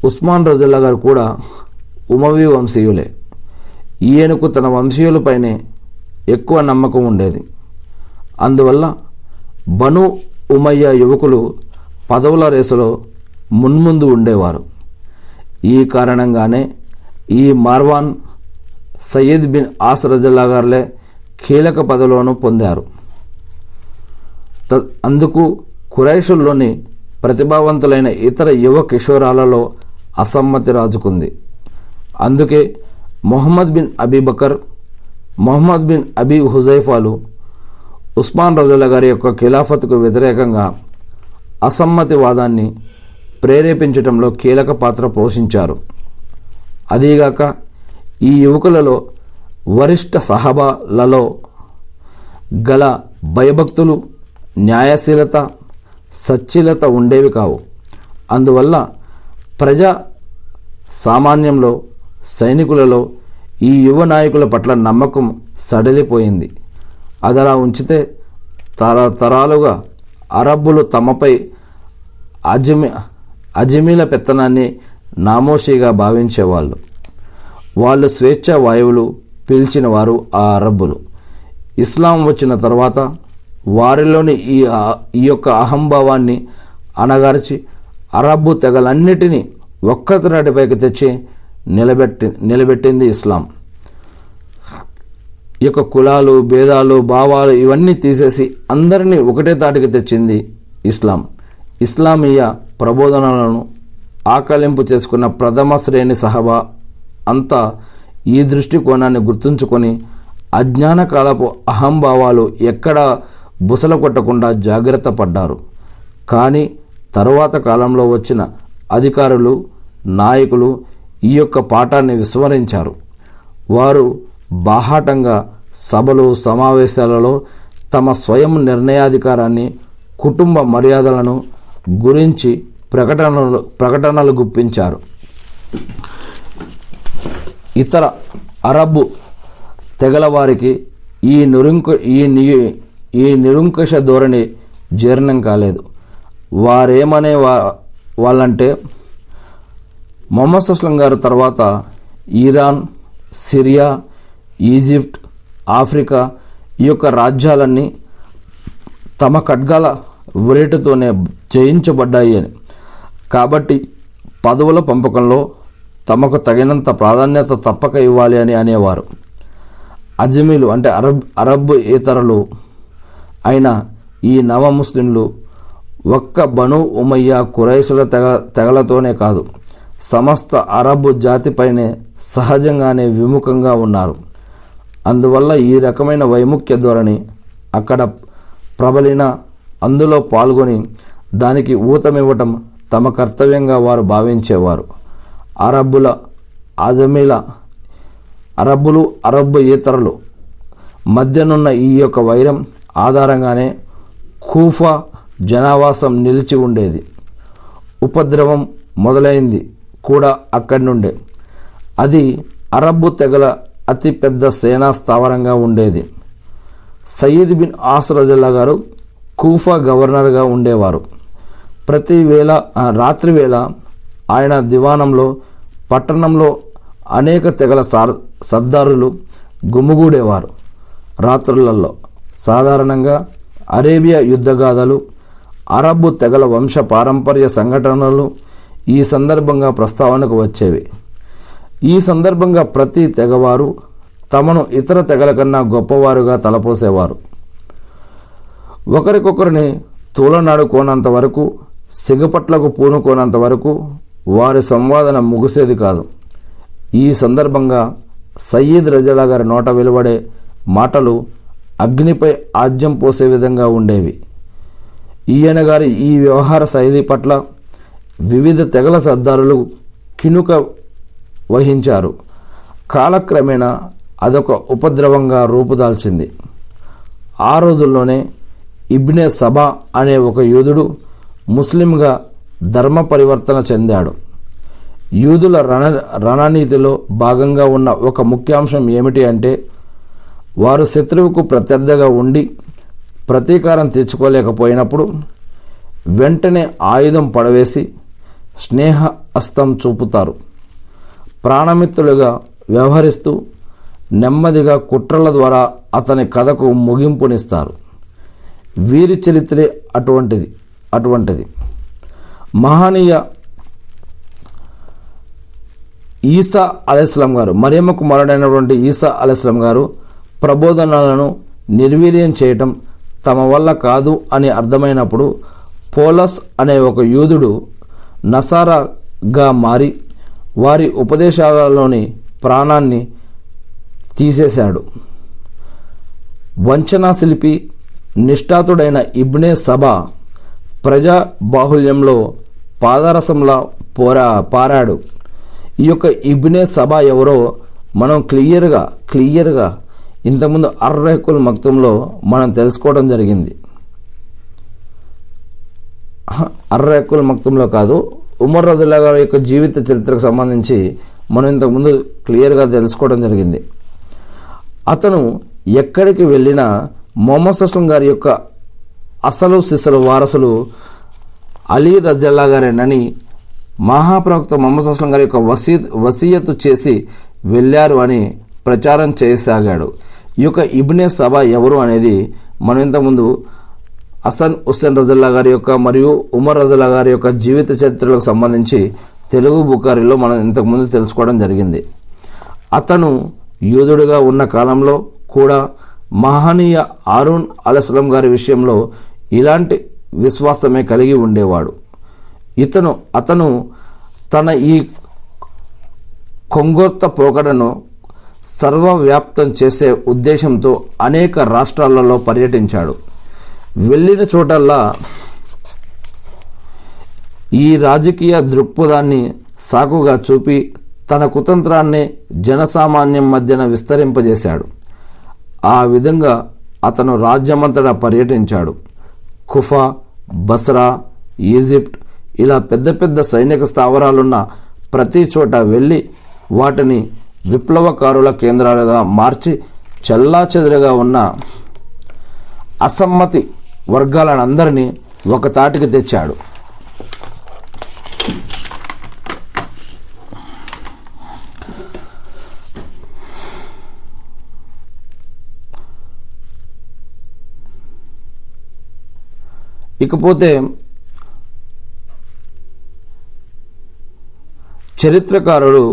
ఉస్మాన్ రజుల్లా గారు కూడా ఉమవి వంశీయులే. ఈయనకు తన వంశీయులపైనే ఎక్కువ నమ్మకం ఉండేది. అందువల్ల బను ఉమయ్య యువకులు పదవుల రేసులో మున్ముందు ఉండేవారు. ఈ కారణంగానే ఈ మార్వాన్ సయ్యద్ బిన్ ఆస్ రజల్లా గారులే కీలక పదవులను పొందారు. అందుకు ఖురైషుల్లోని ప్రతిభావంతులైన ఇతర యువ కిషోరాలలో అసమ్మతి రాజుకుంది. అందుకే Muhammad bin Abi Bakr Muhammad bin Abi హుజైఫాలు Usman రజుల గారి యొక్క ఖిలాఫత్కు వ్యతిరేకంగా అసమ్మతి వాదాన్ని ప్రేరేపించడంలో కీలక పాత్ర పోషించారు. అదీగాక ఈ యువకులలో వరిష్ఠ సహబాలలో గల భయభక్తులు న్యాయశీలత సచ్చీలత ఉండేవి కావు. అందువల్ల ప్రజా సామాన్యంలో సైనికులలో ఈ యువ నాయకుల పట్ల నమ్మకం సడలిపోయింది. అదలా ఉంచితే తరతరాలుగా అరబ్బులు తమపై అజమి అజమీల పెత్తనాన్ని నామోషిగా భావించేవాళ్ళు. వాళ్ళు స్వేచ్ఛ వాయువులు పిలిచిన వారు ఆ అరబ్బులు. ఇస్లాం వచ్చిన తర్వాత వారిలోని ఈ ఈ యొక్క అహంభావాన్ని అణగార్చి అరబ్బు తెగలన్నిటినీ ఒక్కతినాటిపైకి తెచ్చి నిలబెట్టి నిలబెట్టింది ఇస్లాం. ఈ యొక్క కులాలు భేదాలు భావాలు ఇవన్నీ తీసేసి అందరినీ ఒకటే తాటికి తెచ్చింది ఇస్లాం. ఇస్లామీయ ప్రబోధనలను ఆకలింపు చేసుకున్న ప్రథమ శ్రేణి సహబా అంతా ఈ దృష్టికోణాన్ని గుర్తుంచుకొని అజ్ఞాన కాలపు అహంభావాలు ఎక్కడ బుసల కొట్టకుండా జాగ్రత్త పడ్డారు. కానీ తరువాత కాలంలో వచ్చిన అధికారులు నాయకులు ఈ యొక్క పాఠాన్ని విస్మరించారు. వారు బాహాటంగా సభలు సమావేశాలలో తమ స్వయం నిర్ణయాధికారాన్ని కుటుంబ మర్యాదలను గురించి ప్రకటనలు ప్రకటనలు గుప్పించారు. ఇతర అరబ్బు తెగల వారికి ఈ నురింకు ఈ ని- ఈ నిరుంకుశ ధోరణి జీర్ణం కాలేదు. వారేమనే వా వాళ్ళంటే మొహమ్మద్ సుస్లం గారు తర్వాత ఇరాన్ సిరియా ఈజిప్ట్ ఆఫ్రికా ఈ యొక్క రాజ్యాలన్నీ తమ ఖడ్గాల ఉరేటుతోనే జయించబడ్డాయి అని. కాబట్టి పదవుల పంపకంలో తమకు తగినంత ప్రాధాన్యత తప్పక ఇవ్వాలి అని అనేవారు. అజ్మీలు అంటే అరబ్ అరబ్ ఇతరులు అయిన ఈ నవ ముస్లింలు ఒక్క బను ఉమయ్య కురైసుల తెగ తెగలతోనే కాదు సమస్త అరబ్ జాతిపైనే సహజంగానే విముఖంగా ఉన్నారు. అందువల్ల ఈ రకమైన వైముఖ్య ధోరణి అక్కడ ప్రబలిన అందులో పాల్గొని దానికి ఊతమివ్వటం తమ కర్తవ్యంగా వారు భావించేవారు. అరబ్బుల ఆజమీల అరబ్బులు అరబ్బు ఇతరులు మధ్యనున్న ఈ యొక్క వైరం ఆధారంగానే కూఫా జనావాసం నిలిచి ఉండేది. ఉపద్రవం మొదలైంది కూడా అక్కడి నుండే. అది అరబ్బు తెగల అతిపెద్ద సేనా స్థావరంగా ఉండేది. సయ్యద్ బిన్ ఆసరజల్లా గారు కూఫా గవర్నర్గా ఉండేవారు. ప్రతి వేళ రాత్రి వేళ ఆయన దివానంలో పట్టణంలో అనేక తెగల సార్ సర్దారులు గుమ్ముగూడేవారు రాత్రులలో సాధారణంగా అరేబియా యుద్ధగాథలు అరబ్బు తెగల వంశ పారంపర్య సంఘటనలు ఈ సందర్భంగా ప్రస్తావనకు వచ్చేవి. ఈ సందర్భంగా ప్రతి తెగవారు తమను ఇతర తెగల కన్నా గొప్పవారుగా తలపోసేవారు. ఒకరికొకరిని తూలనాడుకోనంత వరకు సిగపట్లకు పూనుకోనంత వరకు వారి సంవాదన ముగిసేది కాదు. ఈ సందర్భంగా సయ్యద్ రజలా గారి నోట వెలువడే మాటలు అగ్నిపై ఆజ్యం పోసే విధంగా ఉండేవి. ఈయన గారి ఈ వ్యవహార శైలి పట్ల వివిధ తెగల సర్దారులు కినుక వహించారు. కాలక్రమేణా అదొక ఉపద్రవంగా రూపుదాల్చింది. ఆ రోజుల్లోనే ఇబ్నే సభా అనే ఒక యూదుడు ముస్లింగా ధర్మ పరివర్తన చెందాడు. యూదుల రణ రణనీతిలో భాగంగా ఉన్న ఒక ముఖ్యాంశం ఏమిటి అంటే వారు శత్రువుకు ప్రత్యర్థిగా ఉండి ప్రతీకారం తెచ్చుకోలేకపోయినప్పుడు వెంటనే ఆయుధం పడవేసి స్నేహ అస్తం చూపుతారు. ప్రాణమిత్రులుగా వ్యవహరిస్తూ నెమ్మదిగా కుట్రల ద్వారా అతని కథకు ముగింపునిస్తారు. వీరి చరిత్రే అటువంటిది అటువంటిది. మహనీయ ఈసా అలైస్లాం గారు మరియమ్మ కుమారుడైనటువంటి ఈసా అలైస్లాం గారు ప్రబోధనలను నిర్వీర్యం చేయటం తమ వల్ల కాదు అని అర్థమైనప్పుడు పోలస్ అనే ఒక యూదుడు నసారాగా మారి వారి ఉపదేశాలలోని ప్రాణాన్ని తీసేశాడు. వంచనా శిల్పి నిష్ఠాతుడైన ఇబ్నే సభ ప్రజా బాహుల్యంలో పాదరసంలా పోరా పారాడు. ఈ యొక్క ఇబ్నే సభ ఎవరో మనం క్లియర్గా క్లియర్గా ఇంతకుముందు అర్రహకుల్ మక్తంలో మనం తెలుసుకోవడం జరిగింది. అర్రహకుల్ మక్తంలో కాదు ఉమర్ రజుల్లా గారి యొక్క జీవిత చరిత్రకు సంబంధించి మనం ఇంతకుముందు క్లియర్గా తెలుసుకోవడం జరిగింది. అతను ఎక్కడికి వెళ్ళినా మొహమ్మద్ అస్లం గారి యొక్క అసలు సిసలు వారసులు అలీ రజల్లా గారేనని మహాప్రవక్త మొహమ్మద్ అస్లం గారి యొక్క వసీ వసీయత్తు చేసి వెళ్ళారు అని ప్రచారం చేయసాగాడు. ఈ యొక్క ఇబ్నే సభ ఎవరు అనేది మనం ఇంతకుముందు హసన్ హుస్సేన్ రజల్లా గారి యొక్క మరియు ఉమర్ రజల్లా గారి యొక్క జీవిత చరిత్రలకు సంబంధించి తెలుగు బుకారిలో మనం ఇంతకుముందు తెలుసుకోవడం జరిగింది. అతను యూదుడిగా ఉన్న కాలంలో కూడా మహనీయ అరుణ్ అలస్లం గారి విషయంలో ఇలాంటి విశ్వాసమే కలిగి ఉండేవాడు. ఇతను అతను తన ఈ కొంగొత్త పోకడను సర్వవ్యాప్తం చేసే ఉద్దేశంతో అనేక రాష్ట్రాలలో పర్యటించాడు. వెళ్ళిన చోటల్లా ఈ రాజకీయ దృక్పథాన్ని సాకుగా చూపి తన కుతంత్రాన్ని జనసామాన్యం మధ్యన విస్తరింపజేశాడు. ఆ విధంగా అతను రాజ్యమంతటా పర్యటించాడు. కుఫా బస్రా ఈజిప్ట్ ఇలా పెద్ద పెద్ద సైనిక స్థావరాలున్న ప్రతి చోట వెళ్ళి వాటిని విప్లవకారుల కేంద్రాలుగా మార్చి చెల్లాచెదురుగా ఉన్న అసమ్మతి వర్గాలనందరినీ ఒక తాటికి తెచ్చాడు. ఇకపోతే చరిత్రకారుడు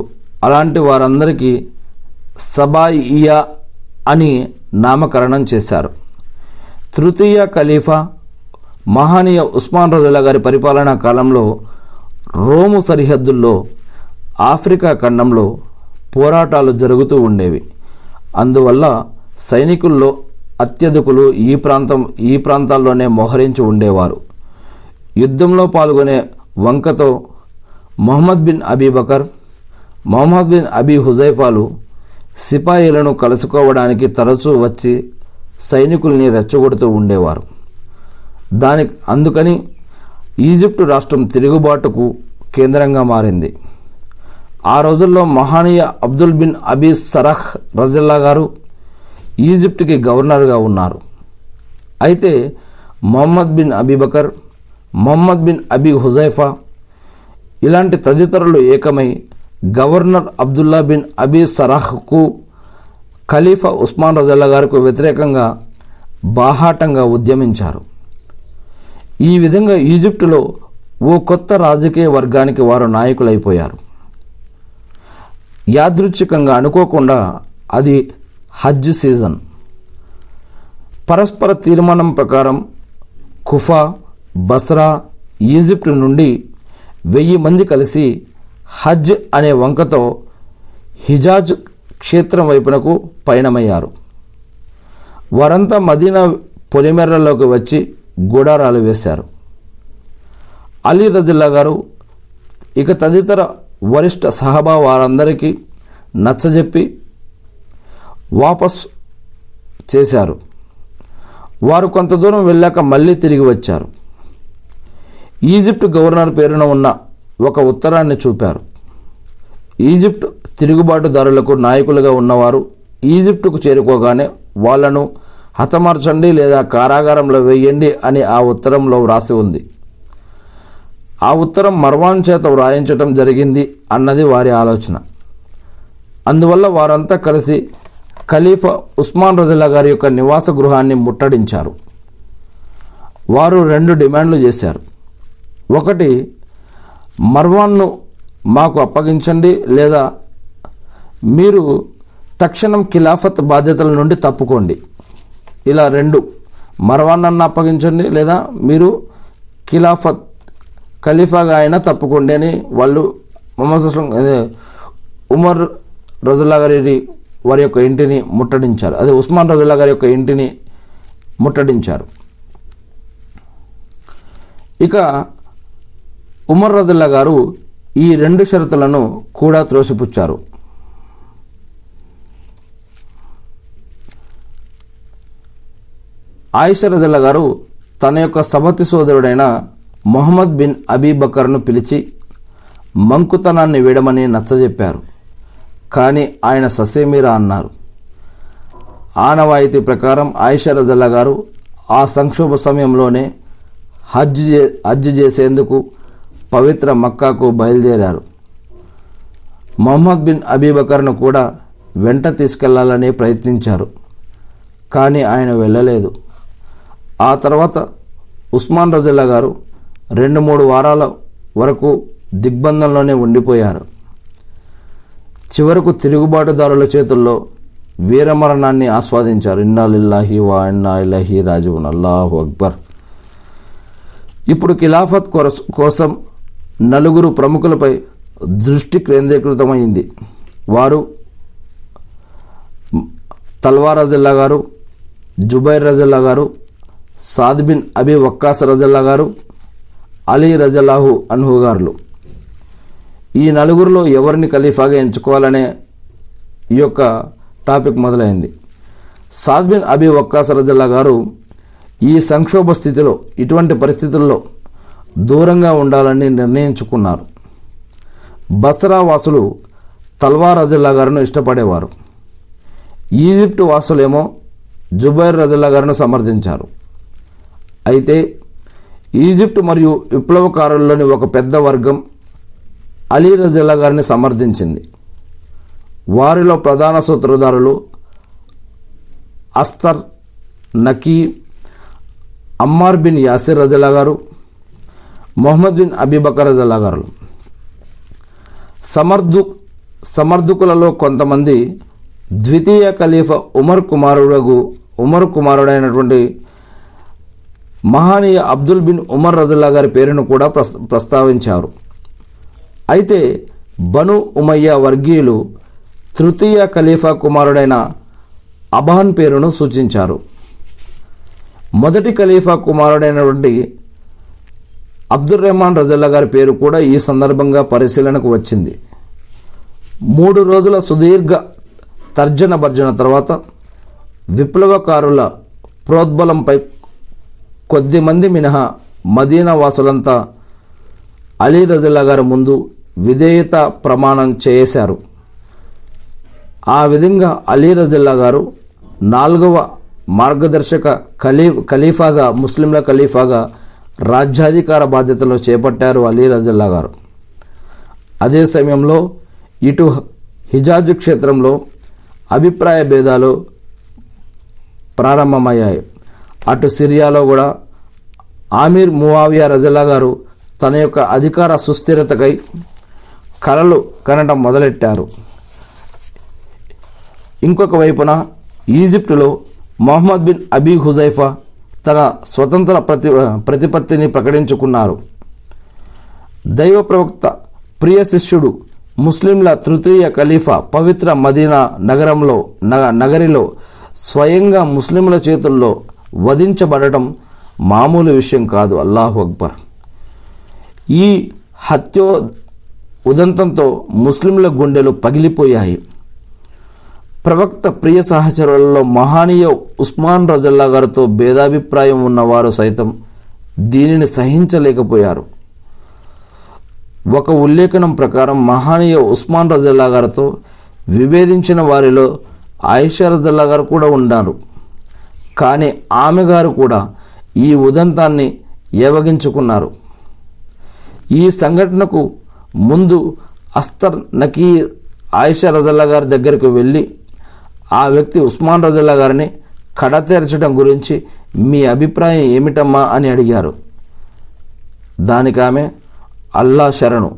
అలాంటి వారందరికీ సబాయియా అని నామకరణం చేశారు. తృతీయ ఖలీఫా మహానీయ ఉస్మాన్ రజుల్లా గారి పరిపాలనా కాలంలో రోము సరిహద్దుల్లో ఆఫ్రికా ఖండంలో పోరాటాలు జరుగుతూ ఉండేవి. అందువల్ల సైనికుల్లో అత్యధికులు ఈ ప్రాంతం ఈ ప్రాంతాల్లోనే మోహరించి ఉండేవారు. యుద్ధంలో పాల్గొనే వంకతో Muhammad bin Abi Bakr Muhammad bin Abi హుజైఫాలు సిపాయిలను కలుసుకోవడానికి తరచూ వచ్చి సైనికుల్ని రెచ్చగొడుతూ ఉండేవారు. దాని అందుకని ఈజిప్టు రాష్ట్రం తిరుగుబాటుకు కేంద్రంగా మారింది. ఆ రోజుల్లో మహానీయ అబ్దుల్ బిన్ అబీ సరహ్ రజిల్లా గారు ఈజిప్ట్కి గవర్నర్గా ఉన్నారు. అయితే Muhammad bin Abi Bakr Muhammad bin Abi Huzaifa ఇలాంటి తదితరులు ఏకమై గవర్నర్ అబ్దుల్లా బిన్ అబీ సరాహ్కు ఖలీఫా ఉస్మాన్ రజల్లా గారికి వ్యతిరేకంగా బాహాటంగా ఉద్యమించారు. ఈ విధంగా ఈజిప్టులో ఓ కొత్త రాజకీయ వర్గానికి వారు నాయకులైపోయారు. యాదృచ్ఛికంగా అనుకోకుండా అది హజ్ సీజన్. పరస్పర తీర్మానం ప్రకారం కుఫా బస్రా ఈజిప్ట్ నుండి వెయ్యి మంది కలిసి హజ్ అనే వంకతో హిజాజ్ క్షేత్రం వైపునకు పయనమయ్యారు. వారంతా మదీనా పొలిమెర్రలోకి వచ్చి గుడారాలు వేశారు. అలీ రజిల్లా గారు ఇక తదితర వరిష్ట సహబా వారందరికీ నచ్చజెప్పి వాపస్ చేశారు. వారు కొంత దూరం వెళ్ళాక మళ్ళీ తిరిగి వచ్చారు. ఈజిప్ట్ గవర్నర్ పేరున ఉన్న ఒక ఉత్తరాన్ని చూపారు. ఈజిప్ట్ తిరుగుబాటుదారులకు నాయకులుగా ఉన్నవారు ఈజిప్టుకు చేరుకోగానే వాళ్ళను హతమార్చండి లేదా కారాగారంలో వేయండి అని ఆ ఉత్తరంలో వ్రాసి ఉంది. ఆ ఉత్తరం మర్వాన్ చేత వ్రాయించటం జరిగింది అన్నది వారి ఆలోచన. అందువల్ల వారంతా కలిసి ఖలీఫా ఉస్మాన్ రజుల్లా గారి యొక్క నివాస గృహాన్ని ముట్టడించారు. వారు రెండు డిమాండ్లు చేశారు. ఒకటి మర్వాన్ను మాకు అప్పగించండి లేదా మీరు తక్షణం ఖిలాఫత్ బాధ్యతల నుండి తప్పుకోండి. ఇలా రెండు. మర్వాన్ అన్న అప్పగించండి లేదా మీరు ఖిలాఫత్ ఖలీఫాగా అయినా తప్పుకోండి అని వాళ్ళు మొహమ్మద్ ఉమర్ రజుల్లా గారి వారి యొక్క ఇంటిని ముట్టడించారు. అదే ఉస్మాన్ రజుల్లా గారి యొక్క ఇంటిని ముట్టడించారు. ఇక ఉమర్ రజుల్లా గారు ఈ రెండు షరతులను కూడా త్రోసిపుచ్చారు. ఆయిష రజల్లా గారు తన యొక్క సమతి సోదరుడైన మొహమ్మద్ బిన్ అబీబకర్ను పిలిచి మంకుతనాన్ని వీడమని నచ్చజెప్పారు. కానీ ఆయన ససేమీరా అన్నారు. ఆనవాయితీ ప్రకారం ఆయిష రజల్లా గారు ఆ సంక్షోభ సమయంలోనే హజ్ చే- హజ్ చేసేందుకు పవిత్ర మక్కాకు బయలుదేరారు. మొహమ్మద్ బిన్ అబీబకర్ను కూడా వెంట తీసుకెళ్ళాలని ప్రయత్నించారు. కానీ ఆయన వెళ్ళలేదు. ఆ తర్వాత ఉస్మాన్ రజుల్లా గారు రెండు మూడు వారాల వరకు దిగ్బంధంలోనే ఉండిపోయారు. చివరకు తిరుగుబాటుదారుల చేతుల్లో వీరమరణాన్ని ఆస్వాదించారు. ఇన్నాలిల్లాహి వా ఇన్నా ఇల్లహి రాజువున్. అల్లాహు అక్బర్. ఇప్పుడు ఖిలాఫత్ కొరస్- కోసం నలుగురు ప్రముఖులపై దృష్టి కేంద్రీకృతమైంది. వారు తల్వార్ రజల్లా గారు జుబైర్ రజల్లా గారు సాద్ బిన్ అబీ వక్కాస్ రజల్లా గారు అలీ రజల్లాహు అన్హు గారులు. ఈ నలుగురిలో ఎవరిని ఖలీఫాగా ఎంచుకోవాలనే ఈ యొక్క టాపిక్ మొదలైంది. సాద్ బిన్ అబీ వక్కాస్ రజల్లా గారు ఈ సంక్షోభ స్థితిలో ఇటువంటి పరిస్థితుల్లో దూరంగా ఉండాలని నిర్ణయించుకున్నారు. బస్రా వాసులు తల్వార్ రజల్లా గారిను ఇష్టపడేవారు. ఈజిప్ట్ వాసులేమో జుబైర్ రజల్లా గారిను సమర్థించారు. అయితే ఈజిప్ట్ మరియు విప్లవకారుల్లోని ఒక పెద్ద వర్గం అలీ రజల్లా గారిని సమర్థించింది. వారిలో ప్రధాన సూత్రధారులు Ashtar Nakhai Ammar bin Yasir రజల్లా గారు మొహమ్మద్ బిన్ అబీబకర్ రజల్లా గారు. సమర్థు సమర్థకులలో కొంతమంది ద్వితీయ ఖలీఫా ఉమర్ కుమారుడగు ఉమర్ కుమారుడైనటువంటి మహానీయ అబ్దుల్ బిన్ ఉమర్ రజుల్లా గారి పేరును కూడా ప్రస్తావించారు. అయితే బను ఉమయ్య వర్గీయులు తృతీయ ఖలీఫా కుమారుడైన అబాన్ పేరును సూచించారు. మొదటి ఖలీఫా కుమారుడైనటువంటి అబ్దుల్ రెహమాన్ రజల్లా గారి పేరు కూడా ఈ సందర్భంగా పరిశీలనకు వచ్చింది. మూడు రోజుల సుదీర్ఘ తర్జన భర్జన తర్వాత విప్లవకారుల ప్రోద్బలంపై కొద్దిమంది మినహా మదీనా వాసులంతా అలీ రజల్లా గారి ముందు విధేయత ప్రమాణం చేశారు. ఆ విధంగా అలీ రజల్లా గారు నాలుగవ మార్గదర్శక ఖలీ ఖలీఫాగా ముస్లింల ఖలీఫాగా రాజ్యాధికార బాధ్యతలు చేపట్టారు అలీ రజల్లా గారు. అదే సమయంలో ఇటు హిజాజ్ క్షేత్రంలో అభిప్రాయ భేదాలు ప్రారంభమయ్యాయి. అటు సిరియాలో కూడా ఆమీర్ మువావియా రజల్లా గారు తన యొక్క అధికార సుస్థిరతకై కలలు కనడం మొదలెట్టారు. ఇంకొక వైపున ఈజిప్టులో మొహమ్మద్ బిన్ అబీ హుజైఫా తన స్వతంత్ర ప్రతి ప్రతిపత్తిని ప్రకటించుకున్నారు. దైవ ప్రవక్త ప్రియ శిష్యుడు ముస్లింల తృతీయ ఖలీఫా పవిత్ర మదీనా నగరంలో నగ నగరిలో స్వయంగా ముస్లింల చేతుల్లో వధించబడటం మామూలు విషయం కాదు. అల్లాహు అక్బర్. ఈ హత్యో ఉదంతంతో ముస్లింల గుండెలు పగిలిపోయాయి. ప్రవక్త ప్రియ సహచరులలో మహానీయ ఉస్మాన్ రజల్లా గారితో భేదాభిప్రాయం ఉన్నవారు సైతం దీనిని సహించలేకపోయారు. ఒక ఉల్లేఖనం ప్రకారం మహానీయ ఉస్మాన్ రజల్లా గారితో విభేదించిన వారిలో ఆయిషా రజల్లా గారు కూడా ఉన్నారు కానీ ఆమె గారు కూడా ఈ ఉదంతాన్ని ఏవగించుకున్నారు. ఈ సంఘటనకు ముందు అస్తర్ నకీ ఆయిషా రజల్లా గారి దగ్గరికి వెళ్ళి ఆ వ్యక్తి ఉస్మాన్ రజల్లా గారిని కడతెరచడం గురించి మీ అభిప్రాయం ఏమిటమ్మా అని అడిగారు. దానికి ఆమె అల్లా శరణు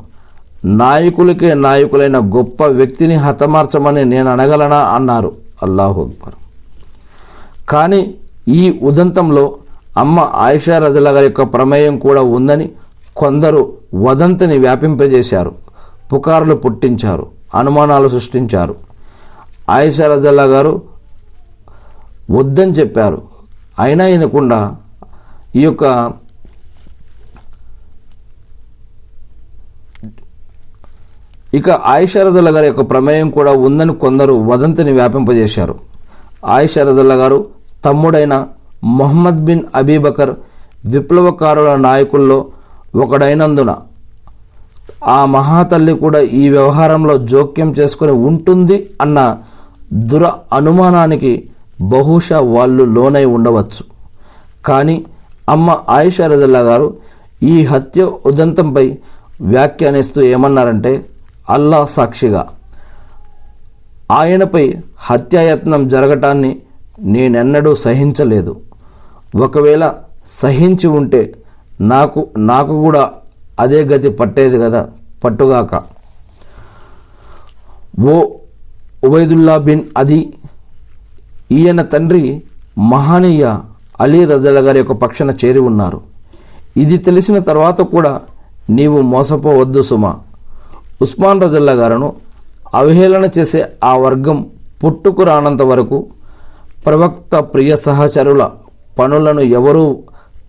నాయకులకే నాయకులైన గొప్ప వ్యక్తిని హతమార్చమని నేను అనగలనా? అన్నారు. అల్లాహు అక్బర్. కానీ ఈ ఉదంతంలో అమ్మ ఆయిషా రజల గారి యొక్క ప్రమేయం కూడా ఉందని కొందరు వదంతిని వ్యాపింపజేశారు పుకార్లు పుట్టించారు అనుమానాలు సృష్టించారు. ఆయిషా రజల్లా గారు వద్దని చెప్పారు. అయినా వినకుండా ఈ యొక్క ఇక ఆయిషా రజల్లా గారి యొక్క ప్రమేయం కూడా ఉందని కొందరు వదంతిని వ్యాపింపజేశారు. ఆయిషా రజల్లా గారు తమ్ముడైన మొహమ్మద్ బిన్ అబీబకర్ విప్లవకారుల నాయకుల్లో ఒకడైనందున ఆ మహాతల్లి కూడా ఈ వ్యవహారంలో జోక్యం చేసుకుని ఉంటుంది అన్న దుర అనుమానానికి బహుశా వాళ్ళు లోనై ఉండవచ్చు. కానీ అమ్మ ఆయిషా రజల్లా గారు ఈ హత్య ఉదంతంపై వ్యాఖ్యానిస్తూ ఏమన్నారంటే అల్లా సాక్షిగా ఆయనపై హత్యాయత్నం జరగటాన్ని నేనెన్నడూ సహించలేదు. ఒకవేళ సహించి ఉంటే నాకు నాకు కూడా అదే గతి పట్టేది కదా పట్టుగాక. ఓ ఉబైదుల్లా బిన్ అది ఈయన తండ్రి మహానీయ అలీ రజల గారి యొక్క పక్షన చేరి ఉన్నారు. ఇది తెలిసిన తర్వాత కూడా నీవు మోసపోవద్దు సుమా. ఉస్మాన్ రజల్లా గారును అవహేళన చేసే ఆ వర్గం పుట్టుకు రానంత వరకు ప్రవక్త ప్రియ సహచరుల పనులను ఎవరూ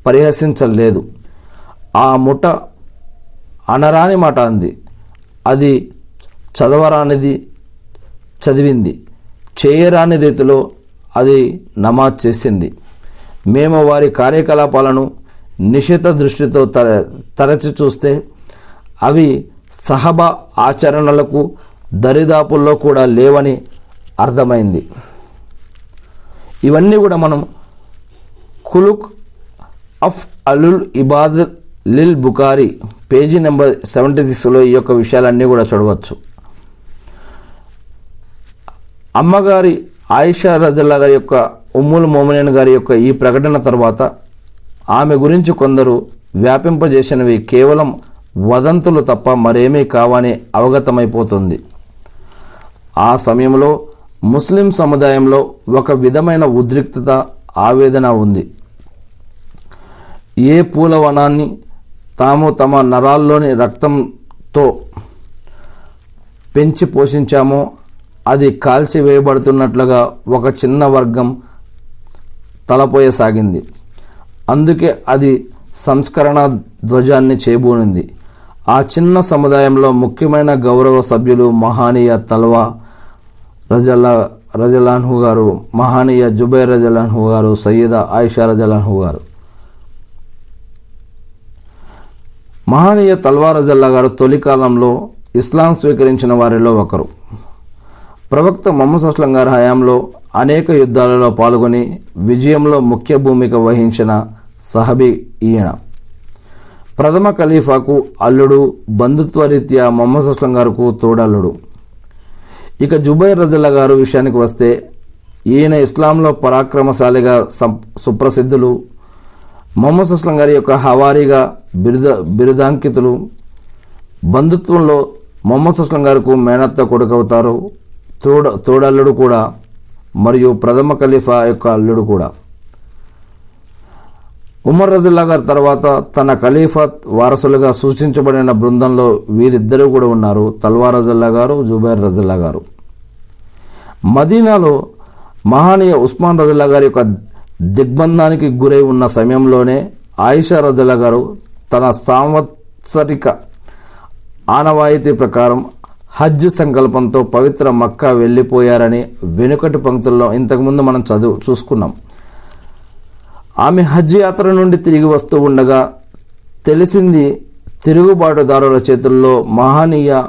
పరిహసించలేదు. ఆ ముఠ అనరాని మాట అంది. అది చదవరానిది చదివింది. చేయరాని రీతిలో అది నమాజ్ చేసింది. మేము వారి కార్యకలాపాలను నిషిత దృష్టితో తర తరచి చూస్తే అవి సహబా ఆచరణలకు దరిదాపుల్లో కూడా లేవని అర్థమైంది. ఇవన్నీ కూడా మనం కులుక్ అఫ్ అలుల్ ఇబాద్ లిల్ బుకారి పేజీ నెంబర్ సెవెంటీ సిక్స్లో ఈ యొక్క విషయాలన్నీ కూడా చూడవచ్చు అమ్మగారి ఆయిషా రజల్లా గారి యొక్క ఉమ్ముల్ మోమినన్ గారి యొక్క ఈ ప్రకటన తర్వాత ఆమె గురించి కొందరు వ్యాపింపజేసినవి కేవలం వదంతులు తప్ప మరేమీ కావని అవగతమైపోతుంది. ఆ సమయంలో ముస్లిం సముదాయంలో ఒక విధమైన ఉద్రిక్తత ఆవేదన ఉంది. ఏ పూలవనాన్ని తాము తమ నరాల్లోని రక్తంతో పెంచి పోషించామో అది కాల్చివేయబడుతున్నట్లుగా ఒక చిన్న వర్గం తలపోయసాగింది అందుకే అది సంస్కరణ ధ్వజాన్ని చేబూనింది. ఆ చిన్న సముదాయంలో ముఖ్యమైన గౌరవ సభ్యులు మహానీయ తల్వా రజల్లా రజలాన్హు గారు మహానీయ జుబైర్ రజలాన్హు గారు సయ్యద ఆయిషా రజలాన్హు గారు. మహానీయ తల్వా రజల్లా గారు తొలి కాలంలో ఇస్లాం స్వీకరించిన వారిలో ఒకరు. ప్రవక్త మొహమ్మద్ అస్లం గారి హయాంలో అనేక యుద్ధాలలో పాల్గొని విజయంలో ముఖ్య భూమిక వహించిన సహబీ ఈయన. ప్రథమ ఖలీఫాకు అల్లుడు బంధుత్వరీత్యా మొహమ్మద్ అస్లం గారుకు తోడల్లుడు. ఇక జుబైర్ రజల్లా గారు విషయానికి వస్తే ఈయన ఇస్లాంలో పరాక్రమశాలిగా సుప్రసిద్ధులు. మొహమ్మద్ అస్లం గారి యొక్క హవారీగా బిరుద బిరుదాంకితులు. బంధుత్వంలో మొహమ్మద్ అస్లం గారికి మేనత్త కొడుకవుతారు తోడ తోడల్లుడు కూడా మరియు ప్రథమ ఖలీఫా యొక్క అల్లుడు కూడా. ఉమర్ రజుల్లా గారి తర్వాత తన ఖలీఫాత్ వారసులుగా సూచించబడిన బృందంలో వీరిద్దరూ కూడా ఉన్నారు తల్వార్ రజల్లా గారు జుబైర్ రజల్లా గారు. మదీనాలో మహానీయ ఉస్మాన్ రజల్లా గారి యొక్క దిగ్బంధానికి గురై ఉన్న సమయంలోనే ఆయిషా రజల్లా గారు తన సాంవత్సరిక ఆనవాయితీ ప్రకారం హజ్ సంకల్పంతో పవిత్ర మక్కా వెళ్ళిపోయారని వెనుకటి పంక్తుల్లో ఇంతకుముందు మనం చదువు చూసుకున్నాం. ఆమె హజ్ యాత్ర నుండి తిరిగి వస్తూ ఉండగా తెలిసింది తిరుగుబాటుదారుల చేతుల్లో మహానీయ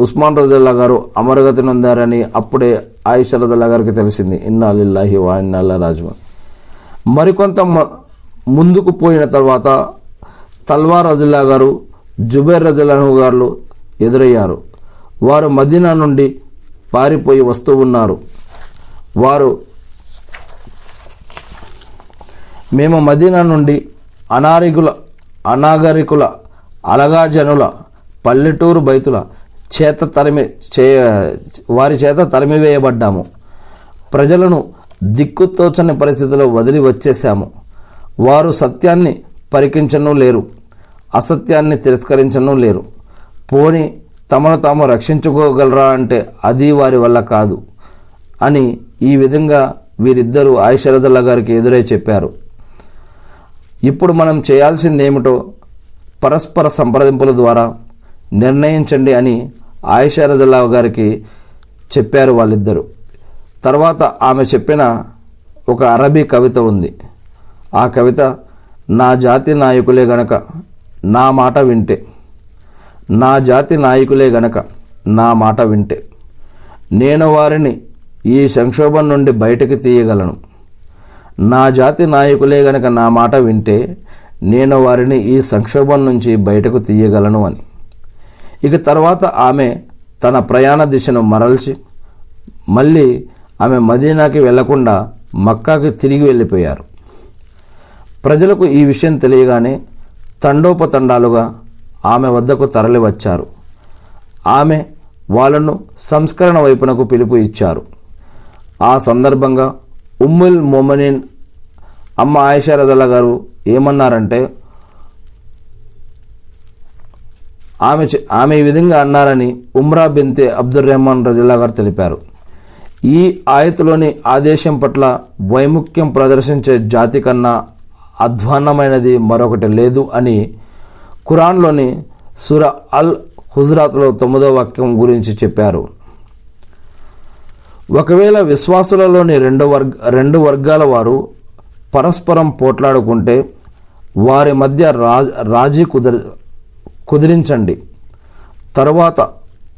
ఉస్మాన్ రజల్లా గారు అమరగతి నొందారని అప్పుడే ఆయిష రజల్లా గారికి తెలిసింది. ఇన్నాళ్ళిల్లాహి లిల్లాహి రాజమన్ మరికొంత మ- ముందుకు పోయిన తర్వాత తల్వార్ రజల్లా గారు జుబేర్ రజల్లాహు గారు ఎదురయ్యారు. వారు మదీనా నుండి పారిపోయి వస్తూ ఉన్నారు. వారు మేము మదీనా నుండి అనారికుల అనాగరికుల అలగాజనుల పల్లెటూరు బైతుల చేత తరిమి చే వారి చేత తరిమివేయబడ్డాము. ప్రజలను దిక్కుతోచని పరిస్థితిలో వదిలి వచ్చేశాము. వారు సత్యాన్ని పరికించను లేరు. అసత్యాన్ని తిరస్కరించను లేరు. పోని తమను తాము రక్షించుకోగలరా అంటే అది వారి వల్ల కాదు అని ఈ విధంగా వీరిద్దరూ ఆయిషరదల్లా గారికి ఎదురై చెప్పారు. ఇప్పుడు మనం చేయాల్సింది ఏమిటో పరస్పర సంప్రదింపుల ద్వారా నిర్ణయించండి అని ఆయిషారజల్లా గారికి చెప్పారు వాళ్ళిద్దరూ. తర్వాత ఆమె చెప్పిన ఒక అరబీ కవిత ఉంది. ఆ కవిత నా జాతి నాయకులే గనక నా మాట వింటే నా జాతి నాయకులే గనక నా మాట వింటే నేను వారిని ఈ సంక్షోభం నుండి బయటకు తీయగలను. నా జాతి నాయకులే గనక నా మాట వింటే నేను వారిని ఈ సంక్షోభం నుంచి బయటకు తీయగలను అని. ఇక తర్వాత ఆమె తన ప్రయాణ దిశను మరల్చి మళ్ళీ ఆమె మదీనాకి వెళ్ళకుండా మక్కాకి తిరిగి వెళ్ళిపోయారు. ప్రజలకు ఈ విషయం తెలియగానే తండోపతండాలుగా ఆమె వద్దకు తరలివచ్చారు. ఆమె వాళ్ళను సంస్కరణ వైపునకు పిలుపు ఇచ్చారు. ఆ సందర్భంగా ఉమ్ముల్ మొమనిన్ అమ్మ ఆయిషారదల్లా గారు ఏమన్నారంటే ఆమె ఆమె ఈ విధంగా అన్నారని ఉమ్రా బింతే అబ్దుల్ రెహమాన్ రజిల్లా గారు తెలిపారు. ఈ ఆయతలోని ఆదేశం పట్ల వైముఖ్యం ప్రదర్శించే జాతి కన్నా అధ్వాన్నమైనది మరొకటి లేదు అని ఖురాన్లోని సుర అల్ హుజరాత్లో తొమ్మిదో వాక్యం గురించి చెప్పారు. ఒకవేళ విశ్వాసులలోని రెండు వర్గ రెండు వర్గాల వారు పరస్పరం పోట్లాడుకుంటే వారి మధ్య రాజ రాజీ కుదిర కుదిరించండి. తరువాత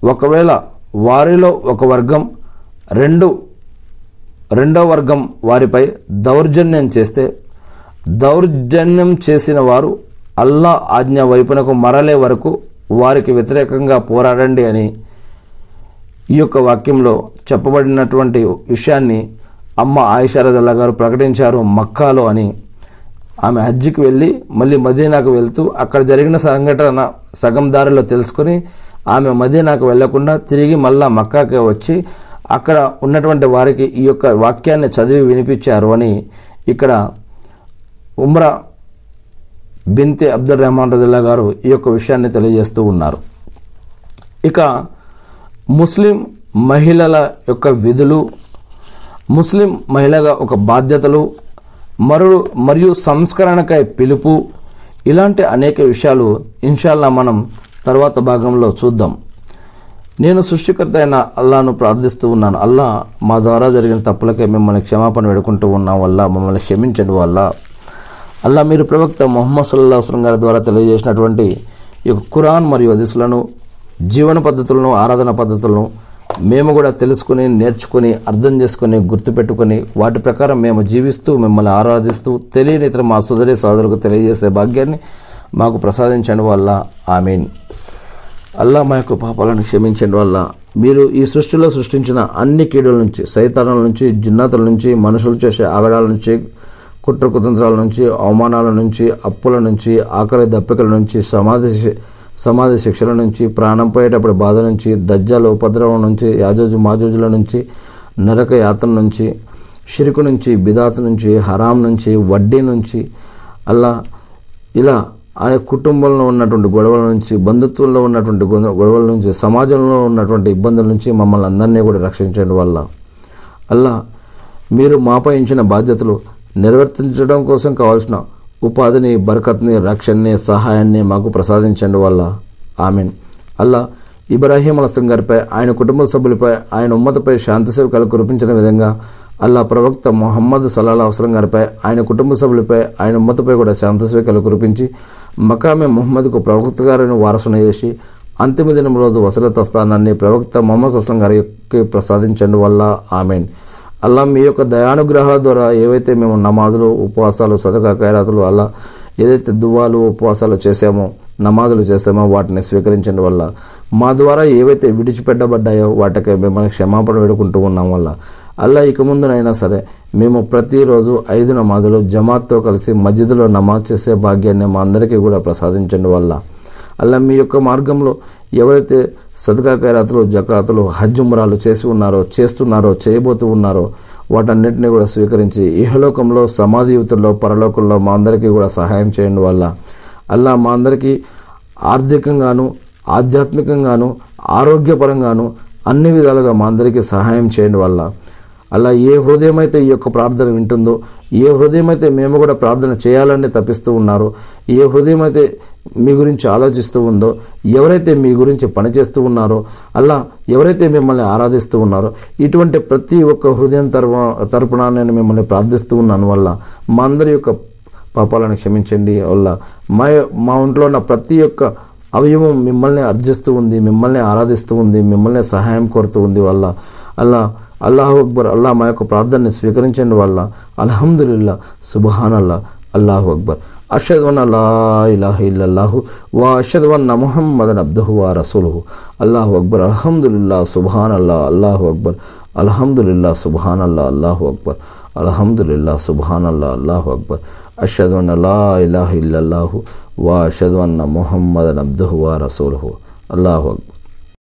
ఒకవేళ వారిలో ఒక వర్గం రెండు రెండో వర్గం వారిపై దౌర్జన్యం చేస్తే దౌర్జన్యం చేసిన వారు అల్లా ఆజ్ఞ వైపునకు మరలే వరకు వారికి వ్యతిరేకంగా పోరాడండి అని ఈ యొక్క వాక్యంలో చెప్పబడినటువంటి విషయాన్ని అమ్మ ఆయిషారదల్లా గారు ప్రకటించారు మక్కాలో అని. ఆమె హజ్జికి వెళ్ళి మళ్ళీ మదీనాకు వెళ్తూ అక్కడ జరిగిన సంఘటన సగం దారిలో తెలుసుకొని ఆమె మదీనాకు వెళ్ళకుండా తిరిగి మళ్ళా మక్కాకి వచ్చి అక్కడ ఉన్నటువంటి వారికి ఈ యొక్క వాక్యాన్ని చదివి వినిపించారు అని ఇక్కడ ఉమ్రా బింతే అబ్దుల్ రెహమాన్ రజిల్లా గారు ఈ యొక్క విషయాన్ని తెలియజేస్తూ ఉన్నారు. ఇక ముస్లిం మహిళల యొక్క విధులు ముస్లిం మహిళగా ఒక బాధ్యతలు మరు మరియు సంస్కరణకై పిలుపు ఇలాంటి అనేక విషయాలు ఇన్షాల్లా మనం తర్వాత భాగంలో చూద్దాం. నేను సృష్టికర్త అయిన అల్లాను ప్రార్థిస్తూ ఉన్నాను. అల్లా మా ద్వారా జరిగిన తప్పులకే మిమ్మల్ని క్షమాపణ వేడుకుంటూ ఉన్నాం. వల్ల మమ్మల్ని క్షమించడం. వల్ల అల్లా మీరు ప్రవక్త మొహమ్మద్ సల్లా వసలం గారి ద్వారా తెలియజేసినటువంటి ఈ యొక్క ఖురాన్ మరియు హదీసులను జీవన పద్ధతులను ఆరాధన పద్ధతులను మేము కూడా తెలుసుకుని నేర్చుకుని అర్థం చేసుకుని గుర్తుపెట్టుకుని వాటి ప్రకారం మేము జీవిస్తూ మిమ్మల్ని ఆరాధిస్తూ తెలియని ఇతర మా సోదరి సోదరులకు తెలియజేసే భాగ్యాన్ని మాకు ప్రసాదించండి వల్ల. ఆమెన్. అల్లా మా యొక్క పాపాలను క్షమించండి వల్ల. మీరు ఈ సృష్టిలో సృష్టించిన అన్ని కీడుల నుంచి సైతానాల నుంచి జిన్నాతుల నుంచి మనుషులు చేసే ఆగడాల నుంచి కుట్ర కుతంత్రాల నుంచి అవమానాల నుంచి అప్పుల నుంచి ఆకలి దప్పికల నుంచి సమాధి సమాధి శిక్షల నుంచి ప్రాణం పోయేటప్పుడు బాధ నుంచి దజ్జాల ఉపద్రవం నుంచి యాజోజు మాజోజుల నుంచి నరక యాత్ర నుంచి షిరుకు నుంచి బిదాత్ నుంచి హరాం నుంచి వడ్డీ నుంచి అల్లా ఇలా అనే కుటుంబంలో ఉన్నటువంటి గొడవల నుంచి బంధుత్వంలో ఉన్నటువంటి గొ- గొడవల నుంచి సమాజంలో ఉన్నటువంటి ఇబ్బందుల నుంచి మమ్మల్ని అందరినీ కూడా రక్షించడం వల్ల. అల్లా మీరు మాపయించిన బాధ్యతలు నిర్వర్తించడం కోసం కావాల్సిన ఉపాధిని బరకత్ని రక్షణని సహాయాన్ని మాకు ప్రసాదించండి వల్ల. ఆమెన్. అల్లా ఇబ్రాహీం అలసం గారిపై ఆయన కుటుంబ సభ్యులపై ఆయన ఉమ్మతపై శాంతి సేవకాలు కురిపించిన విధంగా అల్లా ప్రవక్త మొహమ్మద్ సల్లాహ్ అవసరం గారిపై ఆయన కుటుంబ సభ్యులపై ఆయన ఉమ్మతపై కూడా శాంతి సేవకాలు కురిపించి మకామె మొహమ్మద్కు ప్రవక్త గారిని వారసున చేసి అంతిమ దినం రోజు వసలత స్థానాన్ని ప్రవక్త మొహమ్మద్ అస్లం గారికి ప్రసాదించండి వల్ల. ఆమెన్. అల్లా మీ యొక్క దయానుగ్రహాల ద్వారా ఏవైతే మేము నమాజులు ఉపవాసాలు సదకా ఖైరాతులు అలా ఏదైతే దువ్వాలు ఉపవాసాలు చేసామో నమాజులు చేసామో వాటిని స్వీకరించడం వల్ల మా ద్వారా ఏవైతే విడిచిపెట్టబడ్డాయో వాటికి మిమ్మల్ని క్షమాపణ వేడుకుంటూ ఉన్నాం వల్ల అల్లా ఇక ముందునైనా సరే మేము ప్రతిరోజు ఐదు నమాజులు జమాత్తో కలిసి మస్జిద్లో నమాజ్ చేసే భాగ్యాన్ని మా అందరికీ కూడా ప్రసాదించండి వల్ల. అలా మీ యొక్క మార్గంలో ఎవరైతే సదకా ఖైరాతులు జకాతులు హజ్జుమరాలు చేసి ఉన్నారో చేస్తున్నారో చేయబోతూ ఉన్నారో వాటన్నిటిని కూడా స్వీకరించి ఇహలోకంలో సమాధియుతుల్లో పరలోకంలో మా అందరికీ కూడా సహాయం చేయండి వల్ల. అల్లా మా అందరికీ ఆర్థికంగాను ఆధ్యాత్మికంగాను ఆరోగ్యపరంగాను అన్ని విధాలుగా మా అందరికీ సహాయం చేయండి వల్ల. అలా ఏ హృదయం అయితే ఈ యొక్క ప్రార్థన వింటుందో ఏ హృదయం అయితే మేము కూడా ప్రార్థన చేయాలని తప్పిస్తూ ఉన్నారో ఏ హృదయం అయితే మీ గురించి ఆలోచిస్తూ ఉందో ఎవరైతే మీ గురించి పనిచేస్తూ ఉన్నారో అలా ఎవరైతే మిమ్మల్ని ఆరాధిస్తూ ఉన్నారో ఇటువంటి ప్రతి ఒక్క హృదయం తరపు తరపున నేను మిమ్మల్ని ప్రార్థిస్తూ ఉన్నాను వల్ల మా అందరి యొక్క పాపాలను క్షమించండి వల్ల మా మా ఒంట్లో ఉన్న ప్రతి ఒక్క అవయవం మిమ్మల్ని అర్జిస్తూ ఉంది మిమ్మల్ని ఆరాధిస్తూ ఉంది మిమ్మల్ని సహాయం కోరుతూ ఉంది వల్ల అలా అల్లాహు అక్బర్ అల్లా మా యొక్క ప్రార్థనని స్వీకరించండి వల్ల. అల్హమ్దుల్లా సుబహాన్ అల్లా అల్లాహు అక్బర్ అషద్ వన్ అల్లా ఇలాహ ఇల్లల్లాహు వా అషద్ వన్ ముహమ్మదన్ అబ్దుహు వా రసూలుహు అల్లాహు అక్బర్ అల్హమ్దుల్లా సుబహాన్ అల్లా అల్లాహు అక్బర్ అల్హమ్దుల్లా సుబహాన్ అల్లా అల్లాహు అక్బర్ అల్హమ్దుల్లా సుబహాన్ అల్లా అల్లాహు అక్బర్ అషద్ వన్ లా ఇలాహ ఇల్లల్లాహు వా అషద్ వన్ ముహమ్మదన్ అబ్దుహు వా రసూలుహు అల్లాహు అక్బర్